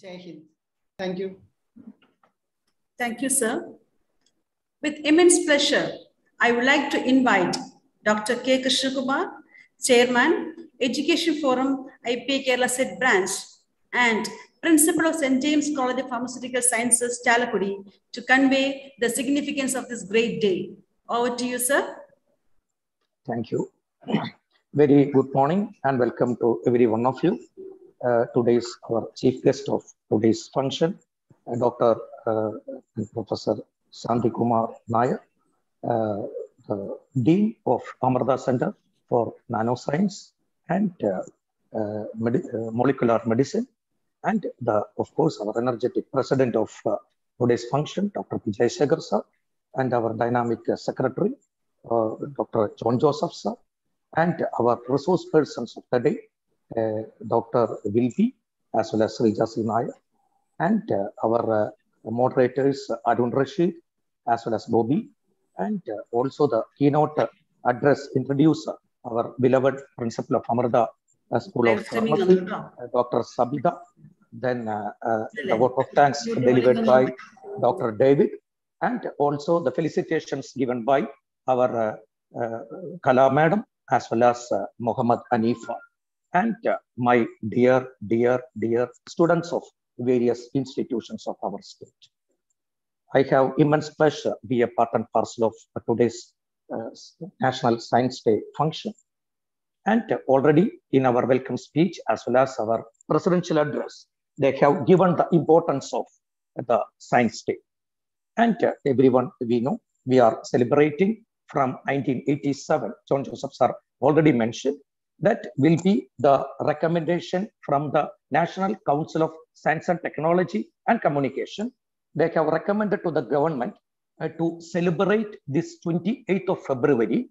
Jai Hind. Thank you. Thank you, sir. With immense pleasure, I would like to invite Dr. K. Krishnakumar, Chairman, Education Forum, IPA Kerala Set Branch, and Principal of St. James College of Pharmaceutical Sciences, Chalakudi, to convey the significance of this great day. Over to you, sir. Thank you. Very good morning and welcome to every one of you. Uh, today's our chief guest of today's function, uh, Dr. Uh, Professor Shanti Kumar Nair, uh, the Dean of Amrita Center for Nanoscience and uh, uh, Molecular Medicine, and the, of course, our energetic president of today's function, Dr. Vijay Shekhar sir, and our dynamic secretary, Dr. John Joseph sir, and our resource persons of the day, Uh, Dr. Wilby, as well as Rija Sinaya, and uh, our uh, moderators, Arun Rashid, as well as Bobby, and uh, also the keynote address introducer, our beloved principal of Amrita School of Pharmacy, uh, Dr. Sabida. Then the vote of thanks delivered by Dr. David, and also the felicitations given by our Kala Madam, as well as uh, Muhammad Anifa and uh, my dear, dear, dear students of various institutions of our state. I have immense pleasure be a part and parcel of today's uh, National Science Day function. And already in our welcome speech, as well as our presidential address, they have given the importance of the Science Day. And everyone we know, we are celebrating from 1987, John Joseph sir already mentioned, that will be the recommendation from the National Council of Science and Technology and Communication. They have recommended to the government uh, to celebrate this 28th of February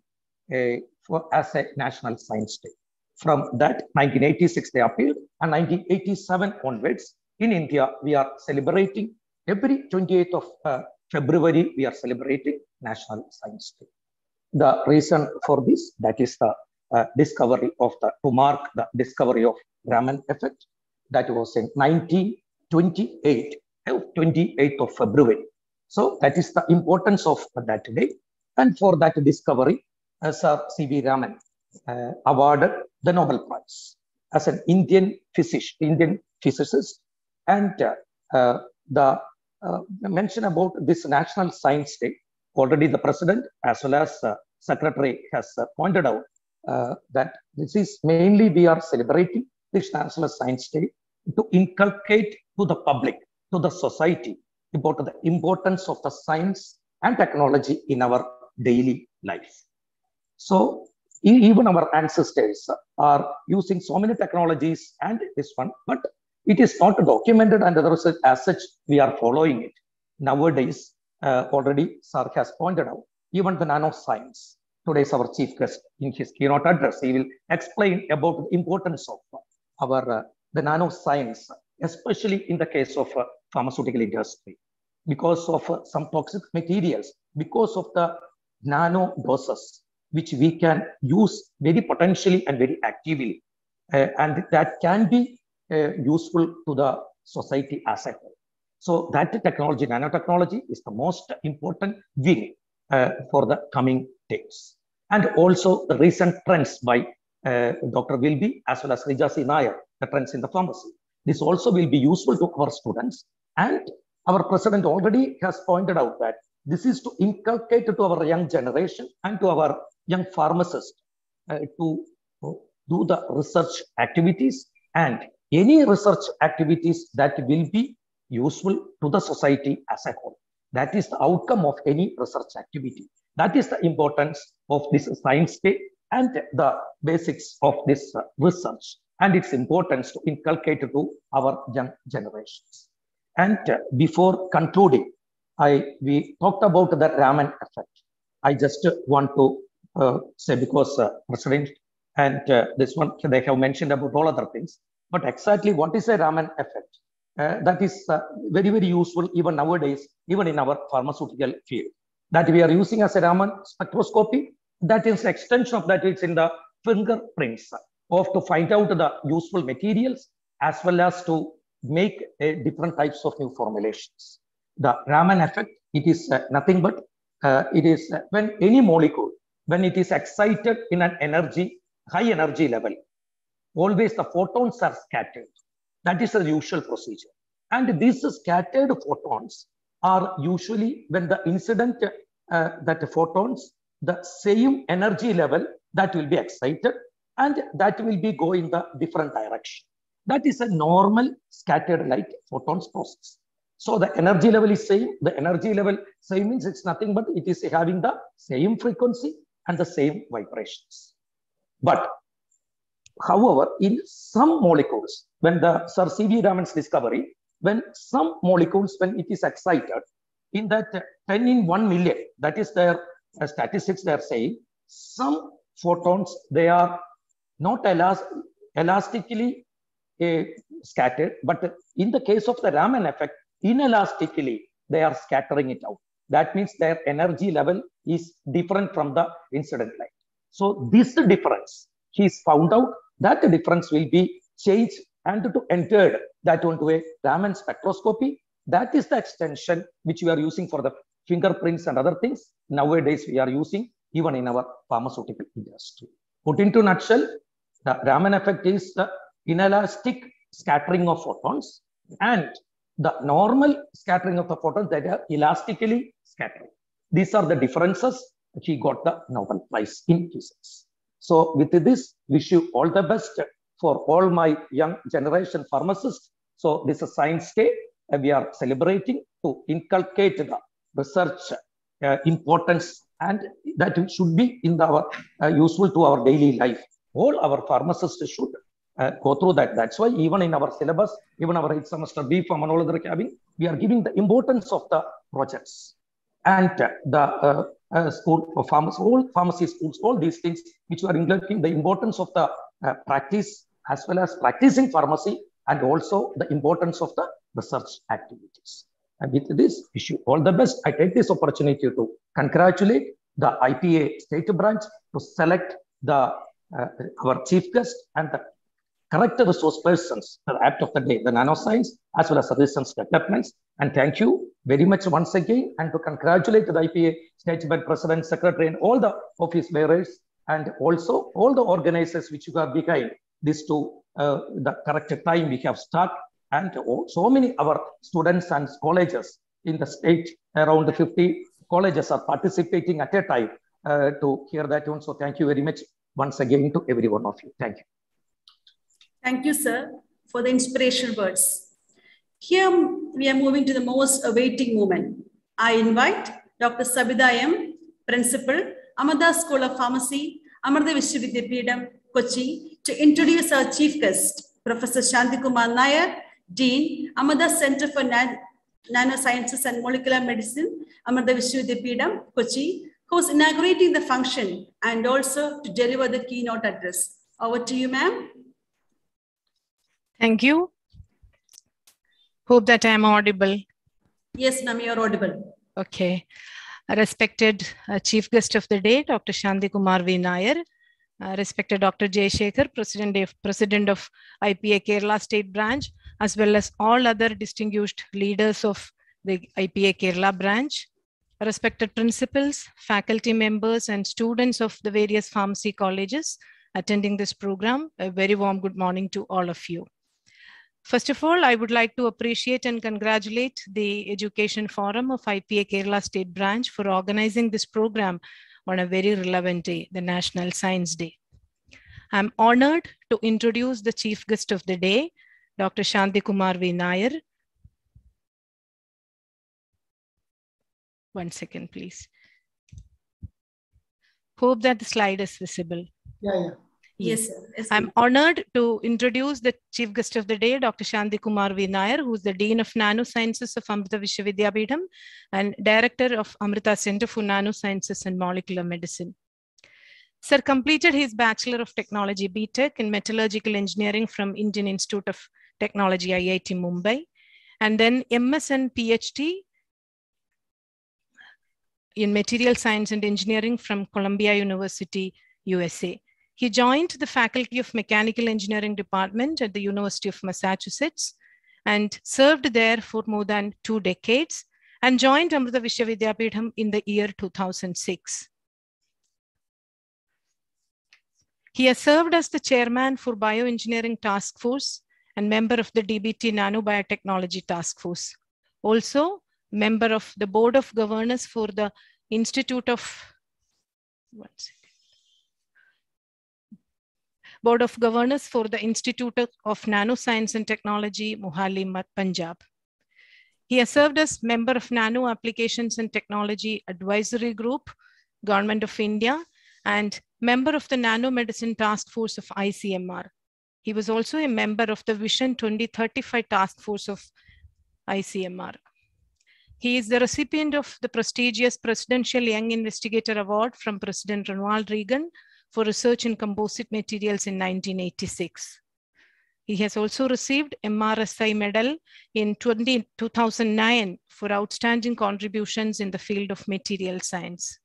uh, for, as a National Science Day. From that, 1986 they appealed, and 1987 onwards, in India, we are celebrating every 28th of uh, February, we are celebrating National Science Day. The reason for this, that is the uh, discovery of the, to mark the discovery of Raman effect. That was in 1928, 28th of February. So that is the importance of that day. And for that discovery, uh, Sir C.V. Raman uh, awarded the Nobel Prize as an Indian physician, Indian physicist. And uh, the uh, mention about this National Science Day, already the president as well as uh, secretary has uh, pointed out uh, that this is mainly we are celebrating this National Science Day to inculcate to the public, to the society about the importance of the science and technology in our daily life. So even our ancestors are using so many technologies and this one, but it is not documented and as such we are following it. Nowadays, uh, already Sir has pointed out, even the nanoscience, today's our chief guest in his keynote address. He will explain about the importance of our uh, the nanoscience, especially in the case of uh, pharmaceutical industry, because of uh, some toxic materials, because of the nano doses, which we can use very potentially and very actively, uh, and that can be uh, useful to the society as a whole. So that technology, nanotechnology, is the most important wing uh, for the coming days and also the recent trends by uh, Dr. Wilby as well as Rijasi Nair, the trends in the pharmacy. This also will be useful to our students. And our president already has pointed out that this is to inculcate to our young generation and to our young pharmacists uh, to do the research activities and any research activities that will be useful to the society as a whole. That is the outcome of any research activity. That is the importance of this science day and the basics of this research and its importance to inculcate to our young generations. And before concluding, I we talked about the Raman effect. I just want to uh, say because uh, President and uh, this one they have mentioned about all other things, but exactly what is a Raman effect? Uh, that is uh, very very useful even nowadays, even in our pharmaceutical field that we are using as a Raman spectroscopy. That is extension of that. It's in the fingerprints of to find out the useful materials as well as to make uh, different types of new formulations. The Raman effect, it is uh, nothing but uh, it is uh, when any molecule, when it is excited in an energy, high energy level, always the photons are scattered. That is the usual procedure. And these scattered photons are usually when the incident uh, that photons, the same energy level that will be excited and that will be go in the different direction. That is a normal scattered light photons process. So the energy level is same. The energy level same means it's nothing but it is having the same frequency and the same vibrations. But however, in some molecules, when the Sir C.V. Raman's discovery, when some molecules, when it is excited, in that 10 in 1 million, that is their uh, statistics they are saying, some photons, they are not elas elastically uh, scattered, but in the case of the Raman effect, inelastically, they are scattering it out. That means their energy level is different from the incident light. So this difference, he's found out that the difference will be changed and to entered that onto a Raman spectroscopy. That is the extension which we are using for the fingerprints and other things. Nowadays, we are using even in our pharmaceutical industry. Put into nutshell, the Raman effect is the inelastic scattering of photons and the normal scattering of the photons that are elastically scattered. These are the differences which he got the Nobel Prize in physics. So with this, wish you all the best for all my young generation pharmacists. So this is Science Day, and we are celebrating to inculcate the research uh, importance and that it should be in our uh, useful to our daily life. All our pharmacists should uh, go through that. That's why even in our syllabus, even our eighth semester B pharmacology cabin, we are giving the importance of the projects and the uh, uh, school of pharmacy, all pharmacy schools, all these things which are including the importance of the uh, practice as well as practicing pharmacy and also the importance of the research activities. And with this, you all the best. I take this opportunity to congratulate the IPA state branch to select the uh, our chief guest and the correct resource persons the apt of the day, the nanoscience as well as solutions developments. And thank you very much once again and to congratulate the IPA state bank president, secretary and all the office bearers and also all the organizers which you are behind this to uh, the correct time we have start. And so many our students and colleges in the state around 50 colleges are participating at a time uh, to hear that one. So thank you very much once again to every one of you. Thank you. Thank you sir for the inspirational words. Here we are moving to the most awaiting moment i invite dr sabida m principal amrita school of pharmacy amrita vishwavidyapitham kochi to introduce our chief guest professor shantikumar nair Dean, Amrita Center for Nan Nanosciences and Molecular Medicine, Amrita Vishwavidyapitham, Kochi, who's inaugurating the function and also to deliver the keynote address. Over to you, ma'am. Thank you. Hope that I am audible. Yes, ma'am, you're audible. Okay. Respected uh, Chief Guest of the Day, Dr. Shanti Kumar V. Nair, uh, respected Dr. Jay Shekhar, President of, President of IPA Kerala State Branch, as well as all other distinguished leaders of the IPA Kerala branch, respected principals, faculty members, and students of the various pharmacy colleges attending this program. A very warm good morning to all of you. First of all, I would like to appreciate and congratulate the Education Forum of IPA Kerala State Branch for organizing this program on a very relevant day, the National Science Day. I'm honored to introduce the chief guest of the day, Dr. Shanti Kumar V. Nair. One second, please. Hope that the slide is visible. Yeah, yeah. Yes, sir. Yes, I'm honored to introduce the chief guest of the day, Dr. Shanti Kumar V. Nair, who's the Dean of Nanosciences of Amrita Vishwavidyapitham and Director of Amrita Center for Nanosciences and Molecular Medicine. Sir completed his Bachelor of Technology BTech in Metallurgical Engineering from Indian Institute of Technology, IIT Mumbai, and then MS and PhD in Material Science and Engineering from Columbia University, USA. He joined the Faculty of Mechanical Engineering Department at the University of Massachusetts and served there for more than two decades and joined Amrita Vishwa Vidyapeetham in the year 2006. He has served as the chairman for Bioengineering Task Force and member of the DBT Nanobiotechnology Task Force. Also, member of the Board of Governors for the Institute of Board of Governors for the Institute of Nanoscience and Technology, Mohali, Punjab. He has served as member of Nano Applications and Technology Advisory Group, Government of India, and member of the Nanomedicine Task Force of ICMR. He was also a member of the Vision 2035 Task Force of ICMR. He is the recipient of the prestigious Presidential Young Investigator Award from President Ronald Reagan for research in composite materials in 1986. He has also received MRSI medal in 20, 2009 for outstanding contributions in the field of material science.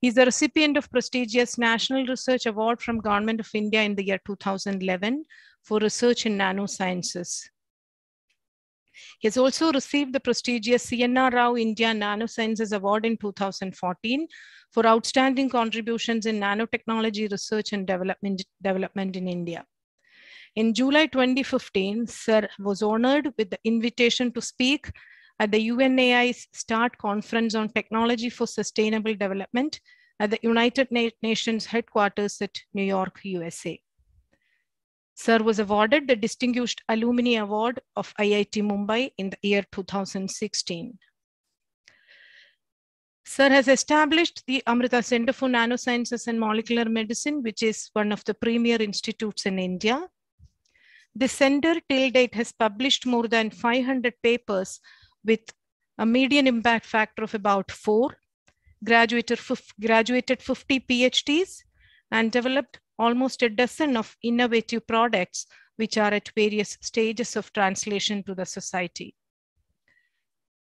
He is the recipient of prestigious National Research Award from Government of India in the year 2011 for research in nanosciences. He has also received the prestigious CNR Rao India Nanosciences Award in 2014 for outstanding contributions in nanotechnology research and development, development in India. In July 2015, Sir was honored with the invitation to speak at the UNAI's START conference on technology for sustainable development at the United Nations headquarters at New York, USA. Sir was awarded the Distinguished Alumni Award of IIT Mumbai in the year 2016. Sir has established the Amrita Center for Nanosciences and Molecular Medicine, which is one of the premier institutes in India. The center till date has published more than 500 papers with a median impact factor of about four, graduated, graduated 50 PhDs, and developed almost a dozen of innovative products which are at various stages of translation to the society.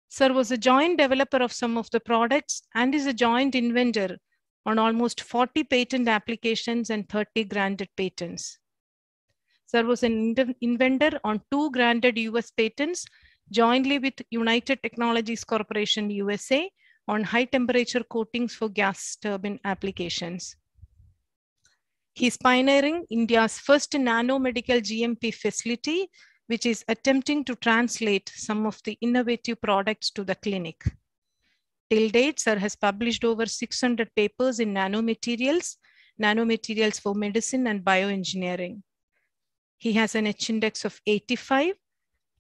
Sir was a joint developer of some of the products and is a joint inventor on almost 40 patent applications and 30 granted patents. Sir was an inventor on two granted US patents jointly with United Technologies Corporation USA on high temperature coatings for gas turbine applications. He's pioneering India's first nanomedical GMP facility, which is attempting to translate some of the innovative products to the clinic. Till date, Sir has published over 600 papers in nanomaterials, nanomaterials for medicine and bioengineering. He has an H index of 85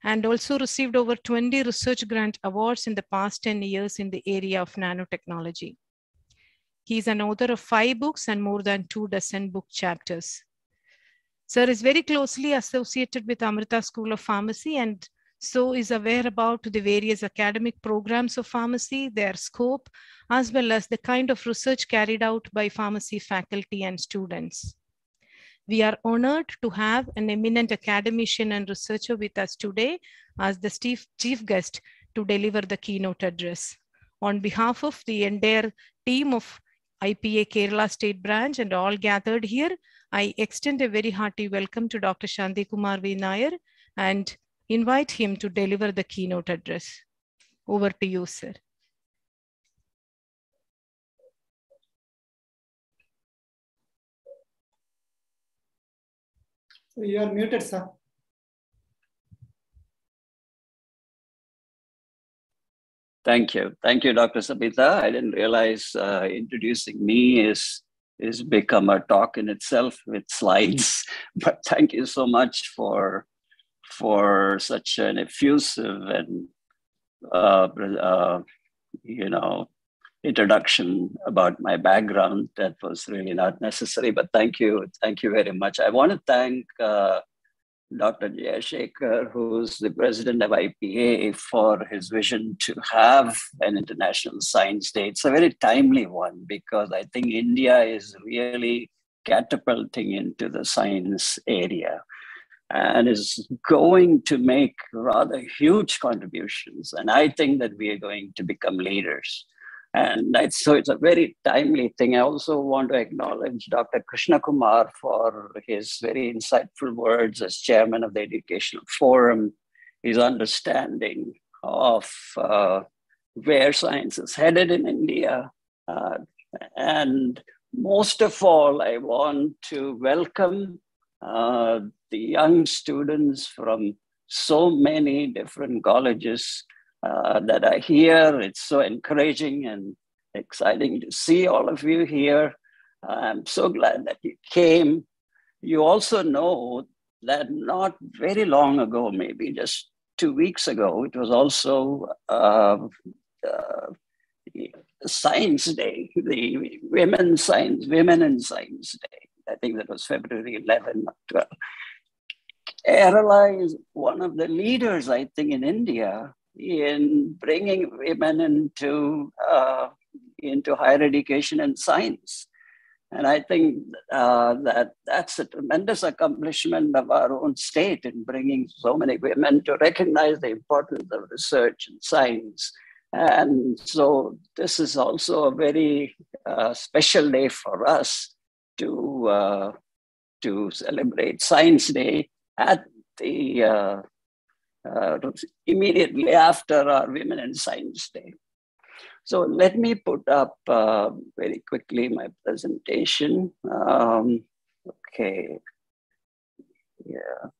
and also received over 20 research grant awards in the past 10 years in the area of nanotechnology. He's an author of five books and more than two dozen book chapters. Sir is very closely associated with Amrita School of Pharmacy and so is aware about the various academic programs of pharmacy, their scope, as well as the kind of research carried out by pharmacy faculty and students. We are honored to have an eminent academician and researcher with us today as the chief guest to deliver the keynote address. On behalf of the entire team of IPA Kerala State Branch and all gathered here, I extend a very hearty welcome to Dr. Shanti Kumar V. Nair and invite him to deliver the keynote address. Over to you, sir. You are muted, sir. Thank you. Thank you, Dr. Sabita. I didn't realize uh, introducing me is is become a talk in itself with slides. But thank you so much for for such an effusive and uh, uh, you know introduction about my background that was really not necessary, but thank you. Thank you very much. I want to thank uh, Dr. Jayashekhar, who's the president of IPA, for his vision to have an international science day. It's a very timely one because I think India is really catapulting into the science area and is going to make rather huge contributions. And I think that we are going to become leaders. And so it's a very timely thing. I also want to acknowledge Dr. Krishna Kumar for his very insightful words as chairman of the Educational Forum. his understanding of uh, where science is headed in India. Uh, and most of all, I want to welcome uh, the young students from so many different colleges uh, that are here. It's so encouraging and exciting to see all of you here. I'm so glad that you came. You also know that not very long ago, maybe just two weeks ago, it was also uh, uh, Science Day, the Women Science, Women in Science Day. I think that was February 11 or 12. Kerala is one of the leaders, I think, in India in bringing women into uh, into higher education and science. And I think uh, that that's a tremendous accomplishment of our own state in bringing so many women to recognize the importance of research and science. And so this is also a very uh, special day for us to, uh, to celebrate Science Day at the uh, immediately after our Women in Science Day. So let me put up uh, very quickly my presentation. Um, okay, yeah.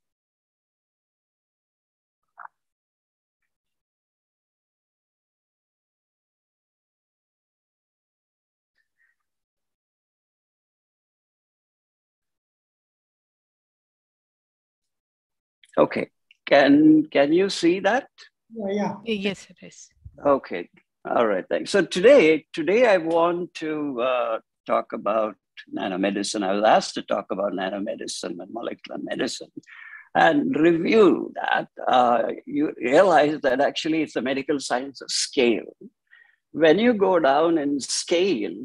Okay, can can you see that? Yeah, yeah. Yes, it is. Okay, all right, thanks. So today, today I want to uh, talk about nanomedicine. I was asked to talk about nanomedicine and molecular medicine and review that. Uh, you realize that actually it's a medical science of scale. When you go down in scale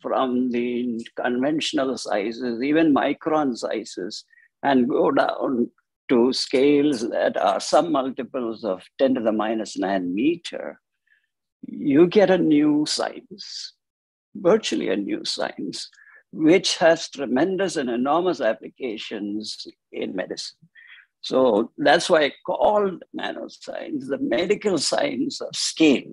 from the conventional sizes, even micron sizes, and go down to scales that are some multiples of 10 to the minus 9 meter, you get a new science, virtually a new science, which has tremendous and enormous applications in medicine. So that's why I called nanoscience the medical science of scale.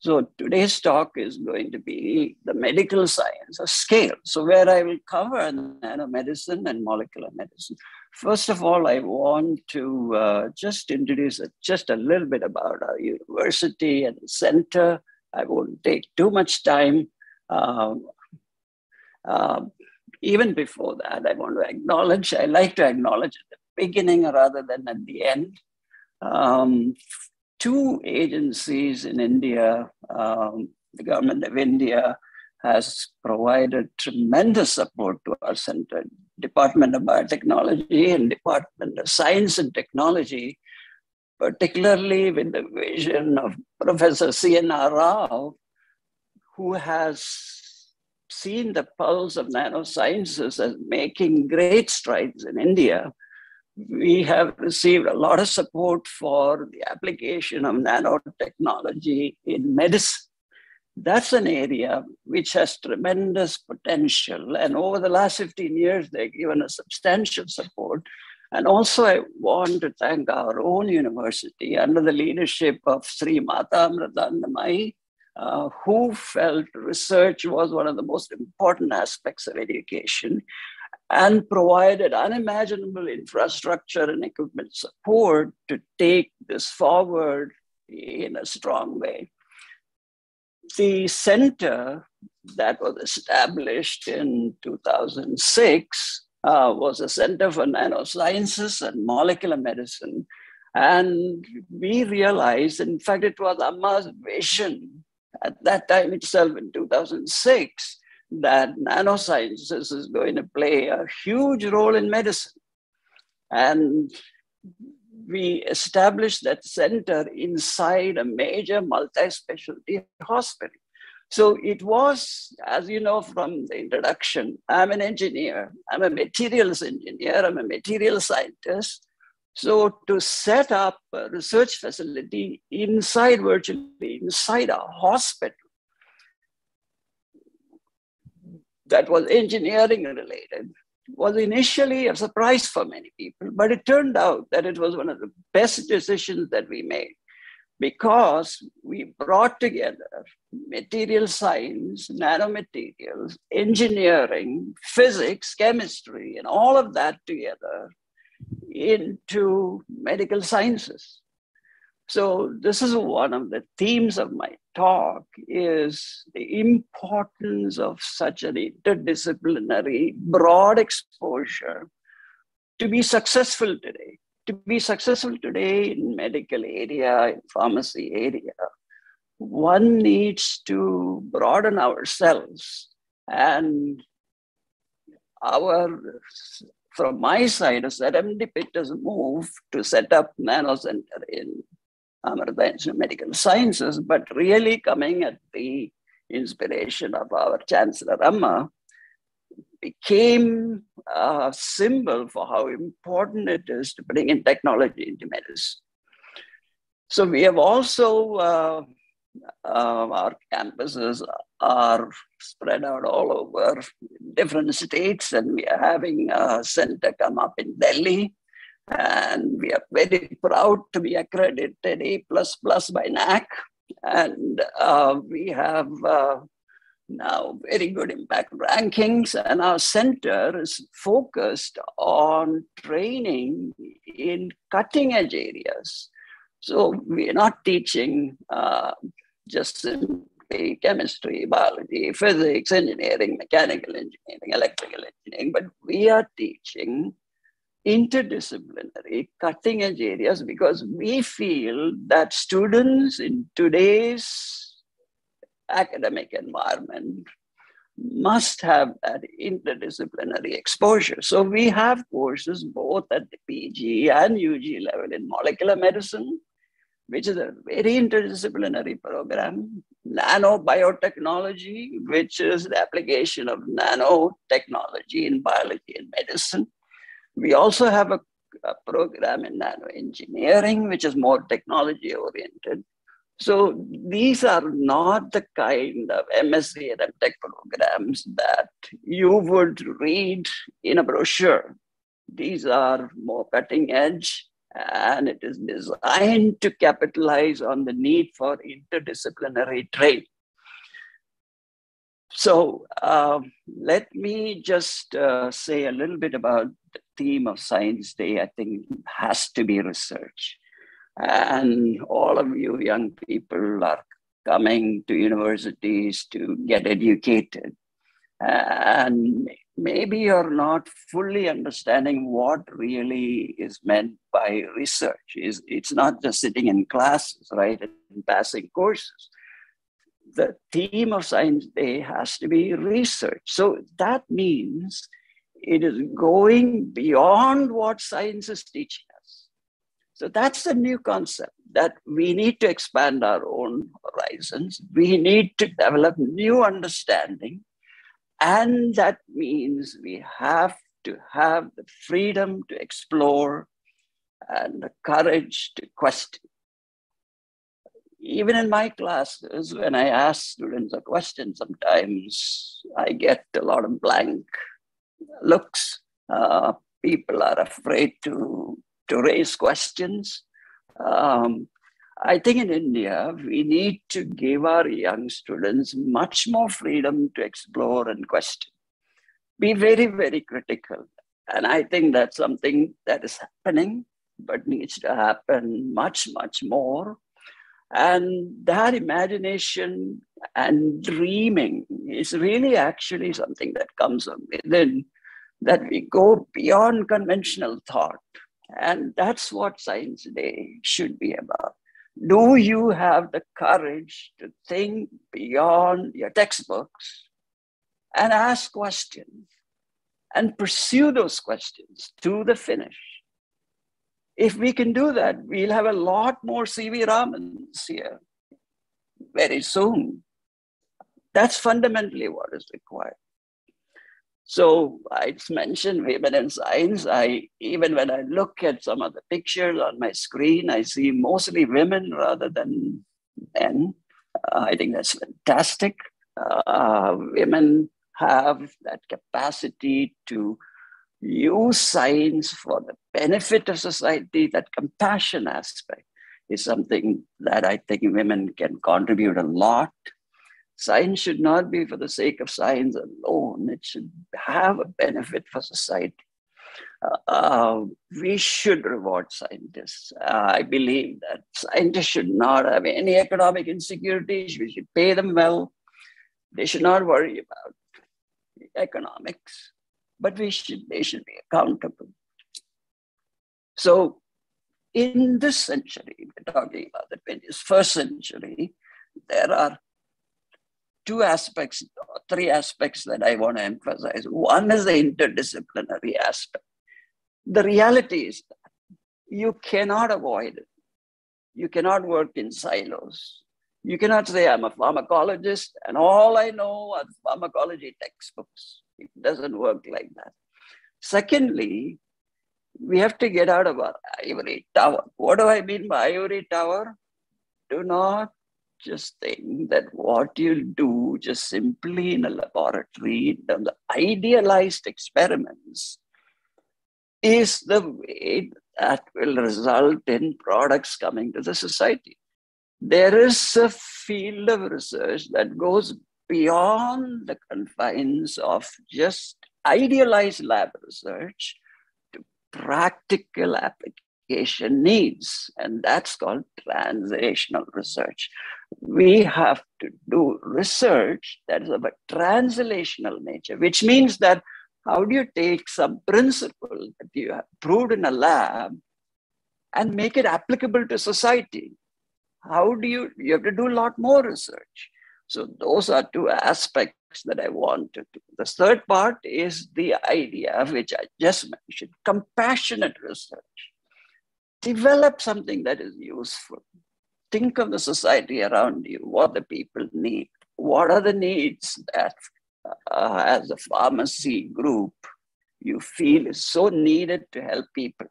So today's talk is going to be the medical science of scale. So where I will cover nanomedicine and molecular medicine. First of all, I want to uh, just introduce a, just a little bit about our university and center. I won't take too much time. Um, uh, even before that, I want to acknowledge, I like to acknowledge at the beginning rather than at the end. Um, two agencies in India, um, the government of India has provided tremendous support to our center. Department of Biotechnology and Department of Science and Technology, particularly with the vision of Professor C.N.R. Rao, who has seen the pulse of nanosciences as making great strides in India. We have received a lot of support for the application of nanotechnology in medicine that's an area which has tremendous potential. And over the last 15 years, they've given us substantial support. And also, I want to thank our own university under the leadership of Sri Mata Amritanandamayi, uh, who felt research was one of the most important aspects of education and provided unimaginable infrastructure and equipment support to take this forward in a strong way the center that was established in 2006 uh, was a center for nanosciences and molecular medicine. And we realized, in fact, it was Amma's vision at that time itself in 2006 that nanosciences is going to play a huge role in medicine. And we established that center inside a major multi-specialty hospital. So it was, as you know from the introduction, I'm an engineer, I'm a materials engineer, I'm a material scientist. So to set up a research facility inside virtually inside a hospital that was engineering related was initially a surprise for many people, but it turned out that it was one of the best decisions that we made because we brought together material science, nanomaterials, engineering, physics, chemistry, and all of that together into medical sciences. So this is one of the themes of my talk is the importance of such an interdisciplinary broad exposure to be successful today. To be successful today in medical area, in pharmacy area, one needs to broaden ourselves and our from my side, a serendipitous move to set up Nano Center in Medical Sciences, but really coming at the inspiration of our Chancellor Amma, became a symbol for how important it is to bring in technology into medicine. So we have also, uh, uh, our campuses are spread out all over different states, and we are having a center come up in Delhi and we are very proud to be accredited A++ plus by NAAC. And uh, we have uh, now very good impact rankings, and our center is focused on training in cutting edge areas. So we are not teaching uh, just simply chemistry, biology, physics, engineering, mechanical engineering, electrical engineering, but we are teaching interdisciplinary, cutting edge areas because we feel that students in today's academic environment must have that interdisciplinary exposure. So we have courses both at the PG and UG level in molecular medicine, which is a very interdisciplinary program, nanobiotechnology, which is the application of nanotechnology in biology and medicine, we also have a, a program in nanoengineering, which is more technology oriented. So these are not the kind of MSc and MTech programs that you would read in a brochure. These are more cutting edge and it is designed to capitalize on the need for interdisciplinary training. So uh, let me just uh, say a little bit about theme of Science Day. I think has to be research. And all of you young people are coming to universities to get educated. And maybe you're not fully understanding what really is meant by research. It's not just sitting in classes, right, and passing courses the theme of Science Day has to be research. So that means it is going beyond what science is teaching us. So that's the new concept that we need to expand our own horizons. We need to develop new understanding. And that means we have to have the freedom to explore and the courage to question even in my classes, when I ask students a question, sometimes I get a lot of blank looks. Uh, people are afraid to, to raise questions. Um, I think in India, we need to give our young students much more freedom to explore and question. Be very, very critical. And I think that's something that is happening, but needs to happen much, much more and that imagination and dreaming is really actually something that comes from within, that we go beyond conventional thought. And that's what Science Day should be about. Do you have the courage to think beyond your textbooks and ask questions and pursue those questions to the finish? If we can do that, we'll have a lot more CV Ramans here very soon. That's fundamentally what is required. So I mentioned women in science. I even when I look at some of the pictures on my screen, I see mostly women rather than men. Uh, I think that's fantastic. Uh, women have that capacity to use science for the benefit of society, that compassion aspect is something that I think women can contribute a lot. Science should not be for the sake of science alone, it should have a benefit for society. Uh, we should reward scientists. Uh, I believe that scientists should not have any economic insecurities. We should pay them well. They should not worry about economics, but we should, they should be accountable. So, in this century, we're talking about the 21st century, there are two aspects, three aspects that I want to emphasize. One is the interdisciplinary aspect the reality is that you cannot avoid it. You cannot work in silos. You cannot say, I'm a pharmacologist and all I know are pharmacology textbooks. It doesn't work like that. Secondly, we have to get out of our ivory tower. What do I mean by ivory tower? Do not just think that what you do just simply in a laboratory in of idealized experiments is the way that will result in products coming to the society. There is a field of research that goes beyond the confines of just idealized lab research to practical application needs, and that's called translational research. We have to do research that is of a translational nature, which means that how do you take some principle that you have proved in a lab and make it applicable to society? How do you, you have to do a lot more research. So those are two aspects that I wanted to. The third part is the idea, which I just mentioned, compassionate research. Develop something that is useful. Think of the society around you, what the people need. What are the needs that uh, as a pharmacy group you feel is so needed to help people.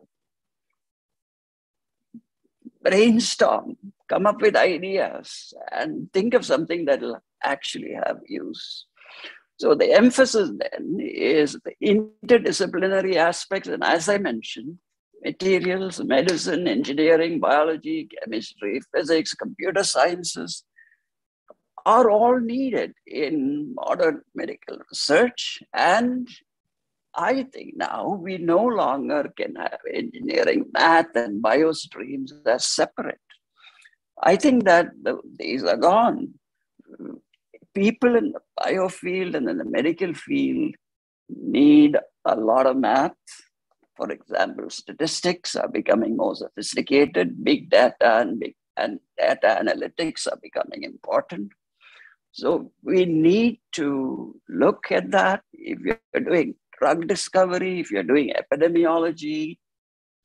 Brainstorm, come up with ideas, and think of something that will actually have use. So the emphasis then is the interdisciplinary aspects, and as I mentioned, materials, medicine, engineering, biology, chemistry, physics, computer sciences, are all needed in modern medical research. And I think now we no longer can have engineering, math, and bio streams as separate. I think that the, these are gone. People in the bio field and in the medical field need a lot of math. For example, statistics are becoming more sophisticated, big data and big and data analytics are becoming important. So we need to look at that. If you're doing drug discovery, if you're doing epidemiology,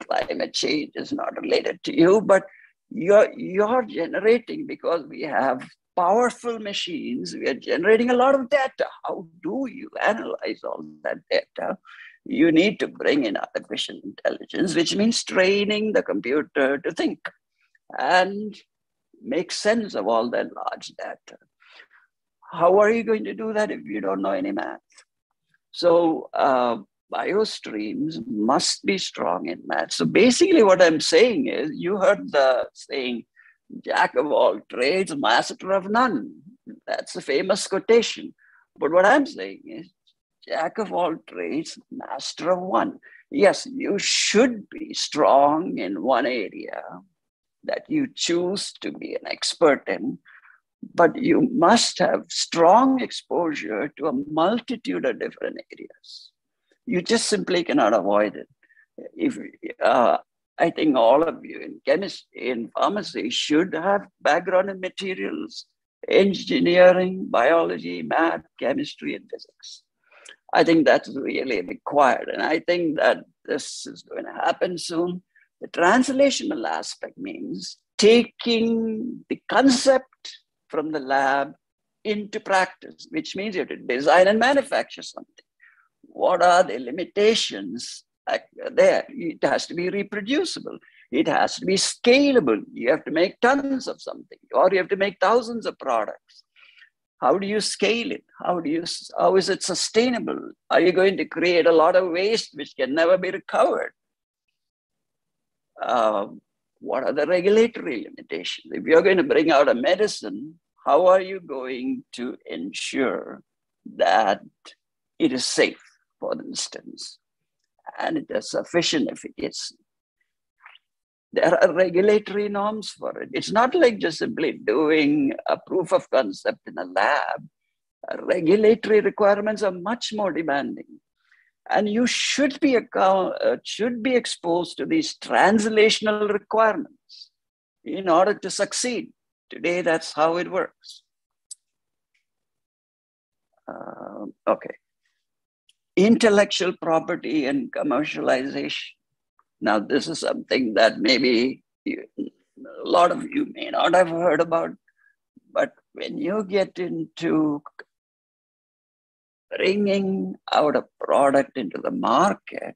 climate change is not related to you, but you're, you're generating because we have powerful machines, we are generating a lot of data. How do you analyze all that data? You need to bring in artificial intelligence, which means training the computer to think and make sense of all that large data. How are you going to do that if you don't know any math? So uh, biostreams must be strong in math. So basically what I'm saying is, you heard the saying, jack of all trades, master of none. That's a famous quotation. But what I'm saying is, jack of all trades, master of one. Yes, you should be strong in one area that you choose to be an expert in, but you must have strong exposure to a multitude of different areas. You just simply cannot avoid it. If uh, I think all of you in chemistry, in pharmacy, should have background in materials, engineering, biology, math, chemistry, and physics. I think that's really required, and I think that this is going to happen soon. The translational aspect means taking the concept from the lab into practice, which means you have to design and manufacture something. What are the limitations there? It has to be reproducible. It has to be scalable. You have to make tons of something, or you have to make thousands of products. How do you scale it? How do you how is it sustainable? Are you going to create a lot of waste which can never be recovered? Um, what are the regulatory limitations? If you're going to bring out a medicine, how are you going to ensure that it is safe, for instance, and it has sufficient efficacy? There are regulatory norms for it. It's not like just simply doing a proof of concept in a lab. Regulatory requirements are much more demanding and you should be account, uh, should be exposed to these translational requirements in order to succeed. Today, that's how it works. Uh, okay. Intellectual property and commercialization. Now, this is something that maybe you, a lot of you may not have heard about, but when you get into bringing out a product into the market,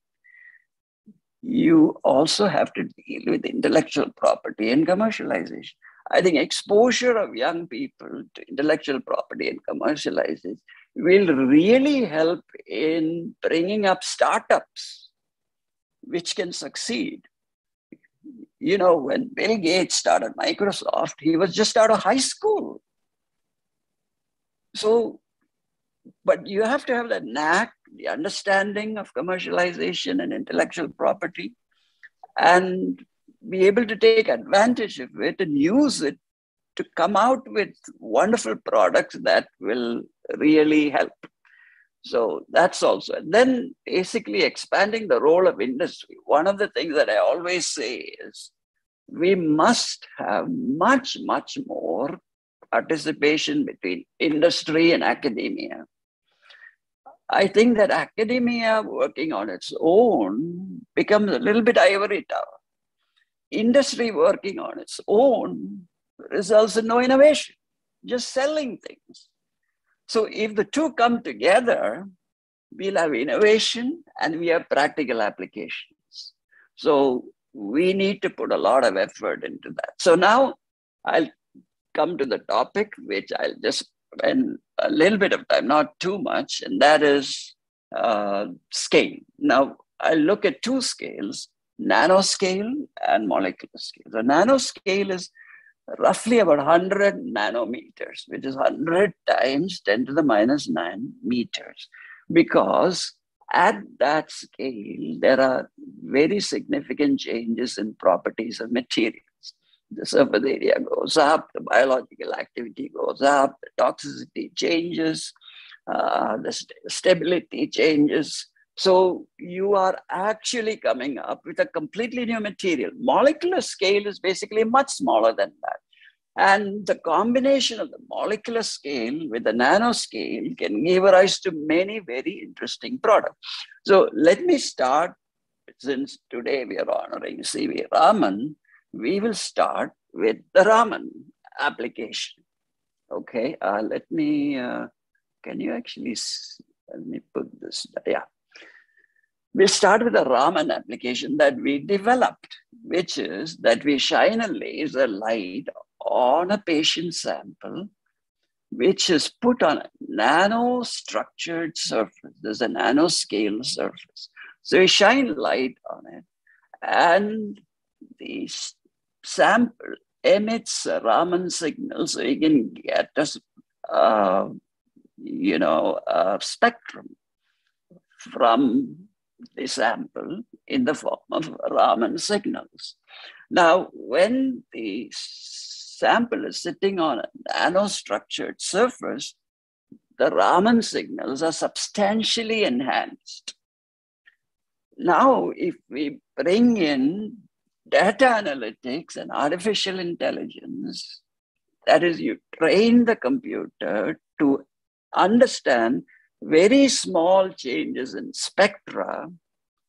you also have to deal with intellectual property and commercialization. I think exposure of young people to intellectual property and commercialization will really help in bringing up startups which can succeed. You know, when Bill Gates started Microsoft, he was just out of high school. So but you have to have the knack, the understanding of commercialization and intellectual property, and be able to take advantage of it and use it to come out with wonderful products that will really help. So that's also, and then basically expanding the role of industry. One of the things that I always say is we must have much, much more participation between industry and academia. I think that academia working on its own becomes a little bit ivory tower. Industry working on its own results in no innovation, just selling things. So if the two come together, we'll have innovation and we have practical applications. So we need to put a lot of effort into that. So now I'll come to the topic, which I'll just spend a little bit of time, not too much, and that is uh, scale. Now, I look at two scales, nanoscale and molecular scale. The nanoscale is roughly about 100 nanometers, which is 100 times 10 to the minus 9 meters, because at that scale, there are very significant changes in properties of materials. the surface area goes up, the biological activity goes up, the toxicity changes, uh, the st stability changes. So you are actually coming up with a completely new material. Molecular scale is basically much smaller than that. And the combination of the molecular scale with the nanoscale can give rise to many very interesting products. So let me start, since today we are honoring C.V. Raman, we will start with the Raman application. Okay, uh, let me, uh, can you actually, let me put this, yeah. We'll start with a Raman application that we developed, which is that we shine a laser light on a patient sample, which is put on a nano-structured surface. There's a nanoscale surface. So we shine light on it, and the sample emits Raman signal so you can get a, uh, you know, a spectrum from the sample in the form of Raman signals. Now, when the sample is sitting on a nanostructured surface, the Raman signals are substantially enhanced. Now, if we bring in data analytics and artificial intelligence, that is, you train the computer to understand very small changes in spectra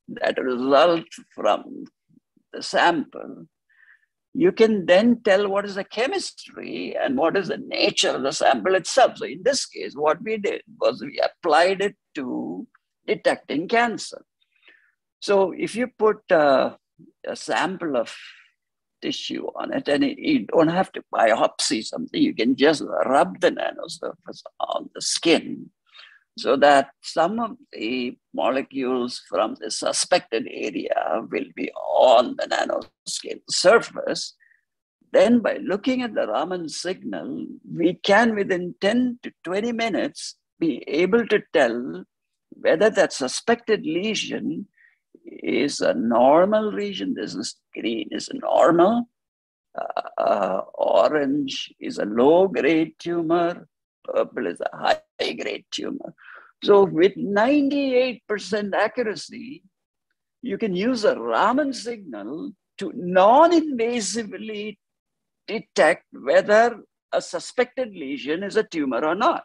that result from the sample, you can then tell what is the chemistry and what is the nature of the sample itself. So in this case, what we did was we applied it to detecting cancer. So if you put uh, a sample of tissue on it, and it, you don't have to biopsy something. You can just rub the nanosurface on the skin so that some of the molecules from the suspected area will be on the nanoscale surface. Then, by looking at the Raman signal, we can, within 10 to 20 minutes, be able to tell whether that suspected lesion is a normal region. This is green is a normal. Uh, uh, orange is a low grade tumor. Purple is a high grade tumor. So with 98% accuracy, you can use a Raman signal to non-invasively detect whether a suspected lesion is a tumor or not.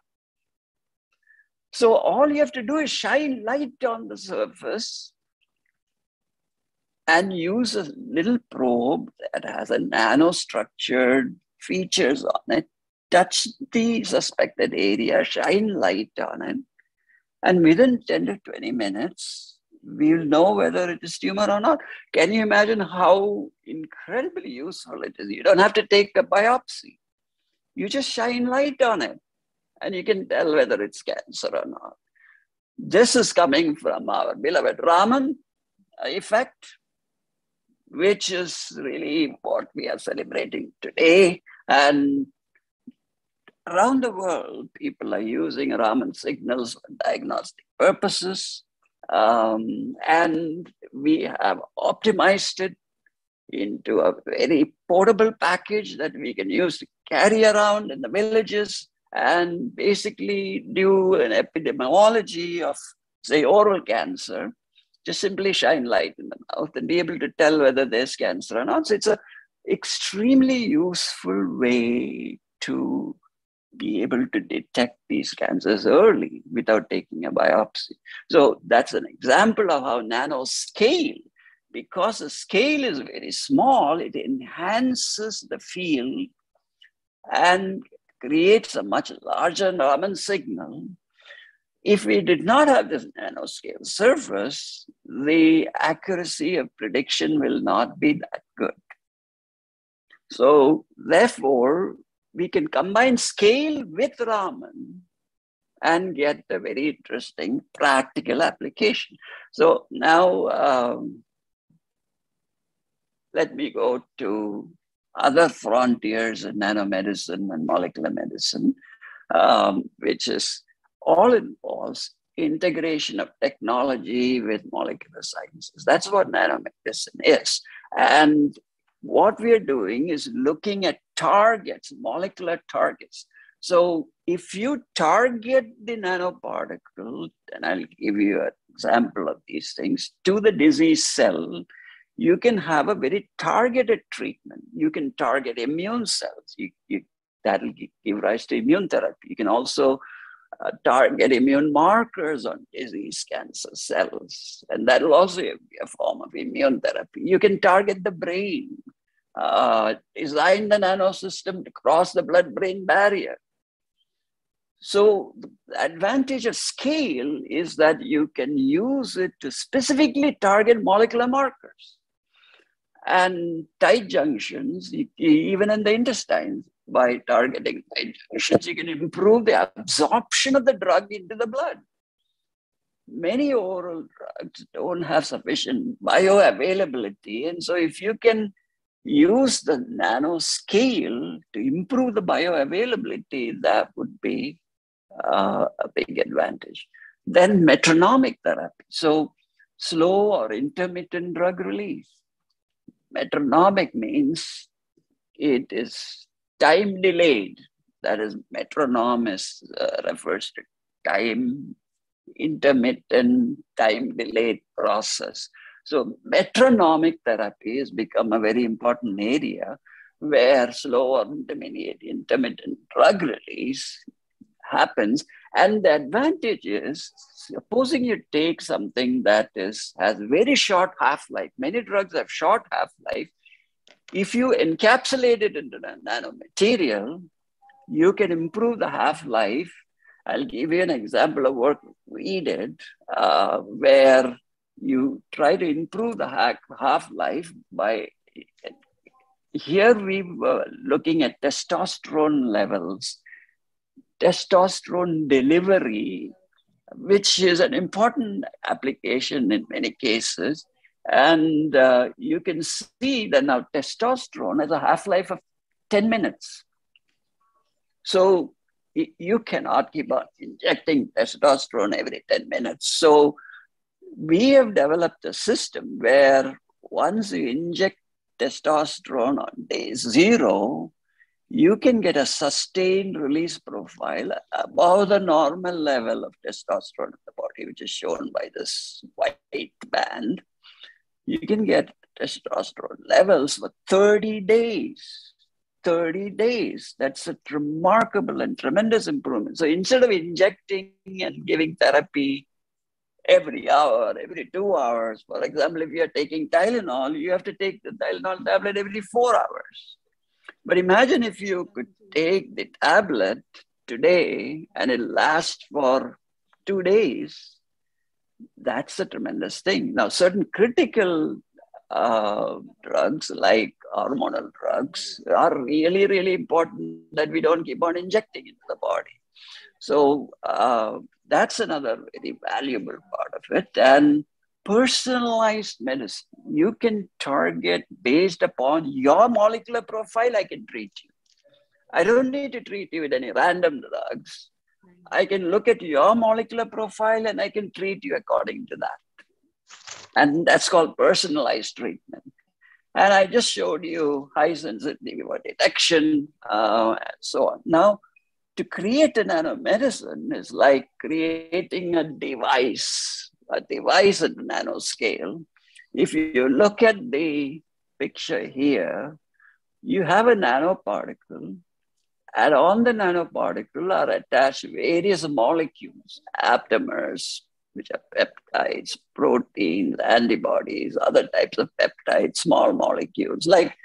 So all you have to do is shine light on the surface and use a little probe that has a nanostructured features on it, touch the suspected area, shine light on it, and within 10 to 20 minutes, we'll know whether it is tumor or not. Can you imagine how incredibly useful it is? You don't have to take a biopsy. You just shine light on it and you can tell whether it's cancer or not. This is coming from our beloved Raman effect, which is really what we are celebrating today. And around the world, people are using Raman signals for diagnostic purposes. Um, and we have optimized it into a very portable package that we can use to carry around in the villages and basically do an epidemiology of, say, oral cancer. Just simply shine light in the mouth and be able to tell whether there's cancer or not. So it's an extremely useful way to be able to detect these cancers early without taking a biopsy. So that's an example of how nanoscale, because the scale is very small, it enhances the field and creates a much larger Raman signal. If we did not have this nanoscale surface, the accuracy of prediction will not be that good. So therefore, we can combine scale with Raman and get a very interesting practical application. So now um, let me go to other frontiers in nanomedicine and molecular medicine, um, which is all involves integration of technology with molecular sciences. That's what nanomedicine is. And what we are doing is looking at targets, molecular targets. So if you target the nanoparticle, and I'll give you an example of these things, to the disease cell, you can have a very targeted treatment. You can target immune cells. You, you, that'll give rise to immune therapy. You can also target immune markers on disease cancer cells, and that'll also be a form of immune therapy. You can target the brain, uh, design the nanosystem to cross the blood-brain barrier. So the advantage of scale is that you can use it to specifically target molecular markers and tight junctions, even in the intestines, by targeting tight junctions, you can improve the absorption of the drug into the blood. Many oral drugs don't have sufficient bioavailability. And so, if you can use the nanoscale to improve the bioavailability, that would be uh, a big advantage. Then, metronomic therapy. So, slow or intermittent drug release Metronomic means it is time delayed. That is, metronome is, uh, refers to time, intermittent, time delayed process. So, metronomic therapy has become a very important area where slow or intermediate, intermittent drug release happens. And the advantage is, supposing you take something that is has very short half-life, many drugs have short half-life. If you encapsulate it into nanomaterial, you can improve the half-life. I'll give you an example of work we did uh, where you try to improve the half-life by here we were looking at testosterone levels, testosterone delivery, which is an important application in many cases. And uh, you can see that now testosterone has a half life of 10 minutes. So you cannot keep on injecting testosterone every 10 minutes. So we have developed a system where once you inject testosterone on day zero, you can get a sustained release profile above the normal level of testosterone in the body, which is shown by this white band. You can get testosterone levels for 30 days. 30 days. That's a remarkable and tremendous improvement. So instead of injecting and giving therapy every hour, every two hours, for example, if you're taking Tylenol, you have to take the Tylenol tablet every four hours. But imagine if you could take the tablet today and it lasts for two days. That's a tremendous thing. Now, certain critical uh, drugs like hormonal drugs are really, really important that we don't keep on injecting into the body. So uh, that's another very valuable part of it. And personalized medicine, you can target based upon your molecular profile, I can treat you. I don't need to treat you with any random drugs. I can look at your molecular profile and I can treat you according to that. And that's called personalized treatment. And I just showed you high sensitivity detection uh, and so on. Now, to create a nanomedicine is like creating a device, a device at nanoscale. If you look at the picture here, you have a nanoparticle, and on the nanoparticle are attached various molecules, aptamers, which are peptides, proteins, antibodies, other types of peptides, small molecules, like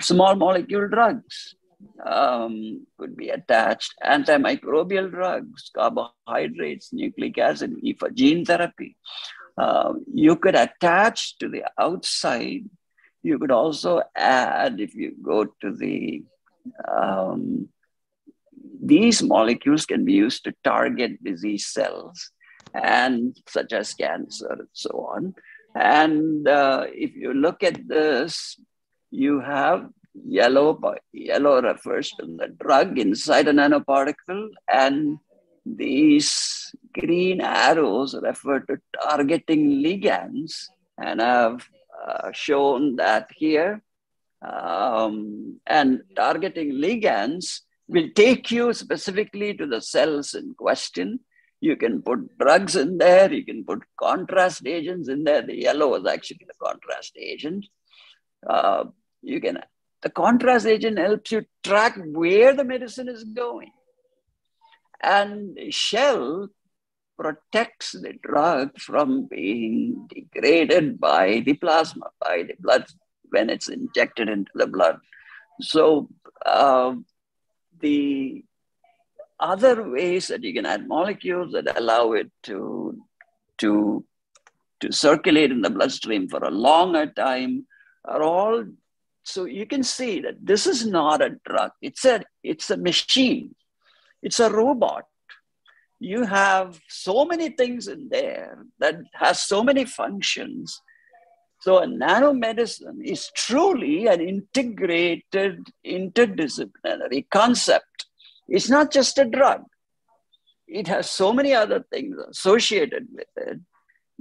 small molecule drugs um, could be attached, antimicrobial drugs, carbohydrates, nucleic acid, for gene therapy. Uh, you could attach to the outside. You could also add, if you go to the um, these molecules can be used to target disease cells and such as cancer and so on. And uh, if you look at this, you have yellow, yellow refers to the drug inside a nanoparticle, and these green arrows refer to targeting ligands. And I've uh, shown that here. Um, and targeting ligands will take you specifically to the cells in question you can put drugs in there. You can put contrast agents in there. The yellow is actually the contrast agent. Uh, you can the contrast agent helps you track where the medicine is going. And shell protects the drug from being degraded by the plasma, by the blood when it's injected into the blood. So uh, the other ways that you can add molecules that allow it to, to, to circulate in the bloodstream for a longer time are all so you can see that this is not a drug. It's a it's a machine. It's a robot. You have so many things in there that has so many functions so nanomedicine is truly an integrated interdisciplinary concept it's not just a drug, it has so many other things associated with it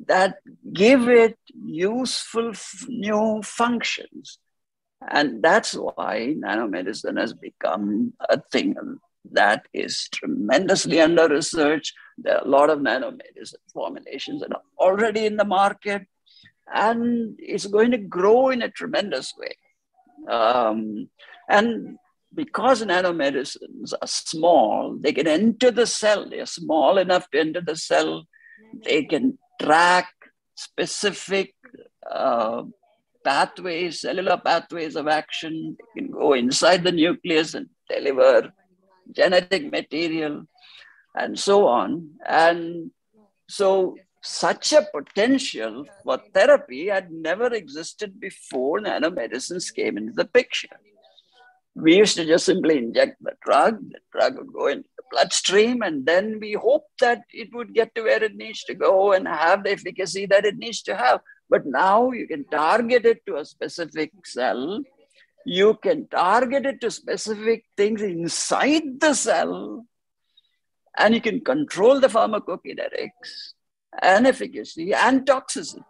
that give it useful new functions. And that's why nanomedicine has become a thing that is tremendously under research. There are a lot of nanomedicine formulations that are already in the market, and it's going to grow in a tremendous way. Um, and because nanomedicines are small, they can enter the cell. They are small enough to enter the cell. They can track specific uh, pathways, cellular pathways of action. They can go inside the nucleus and deliver genetic material and so on. And so such a potential for therapy had never existed before nanomedicines came into the picture. We used to just simply inject the drug, the drug would go into the bloodstream, and then we hoped that it would get to where it needs to go and have the efficacy that it needs to have. But now you can target it to a specific cell. You can target it to specific things inside the cell, and you can control the pharmacokinetics and efficacy and toxicity.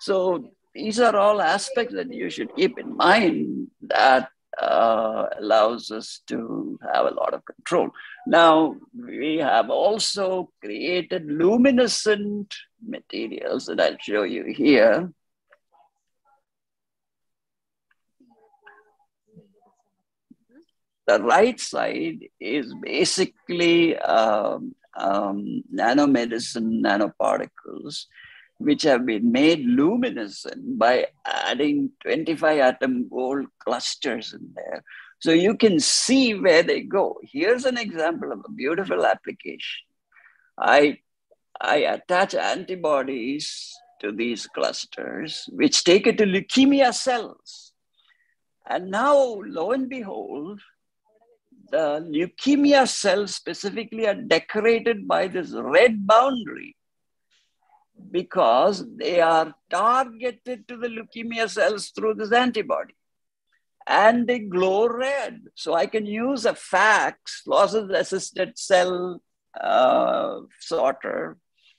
So these are all aspects that you should keep in mind that uh, allows us to have a lot of control. Now, we have also created luminescent materials that I'll show you here. The right side is basically um, um, nanomedicine nanoparticles, which have been made luminescent by adding 25 atom gold clusters in there. So you can see where they go. Here's an example of a beautiful application. I, I attach antibodies to these clusters, which take it to leukemia cells. And now, lo and behold, the leukemia cells specifically are decorated by this red boundary because they are targeted to the leukemia cells through this antibody and they glow red. So I can use a FACS, fluorescence assisted cell uh, sorter.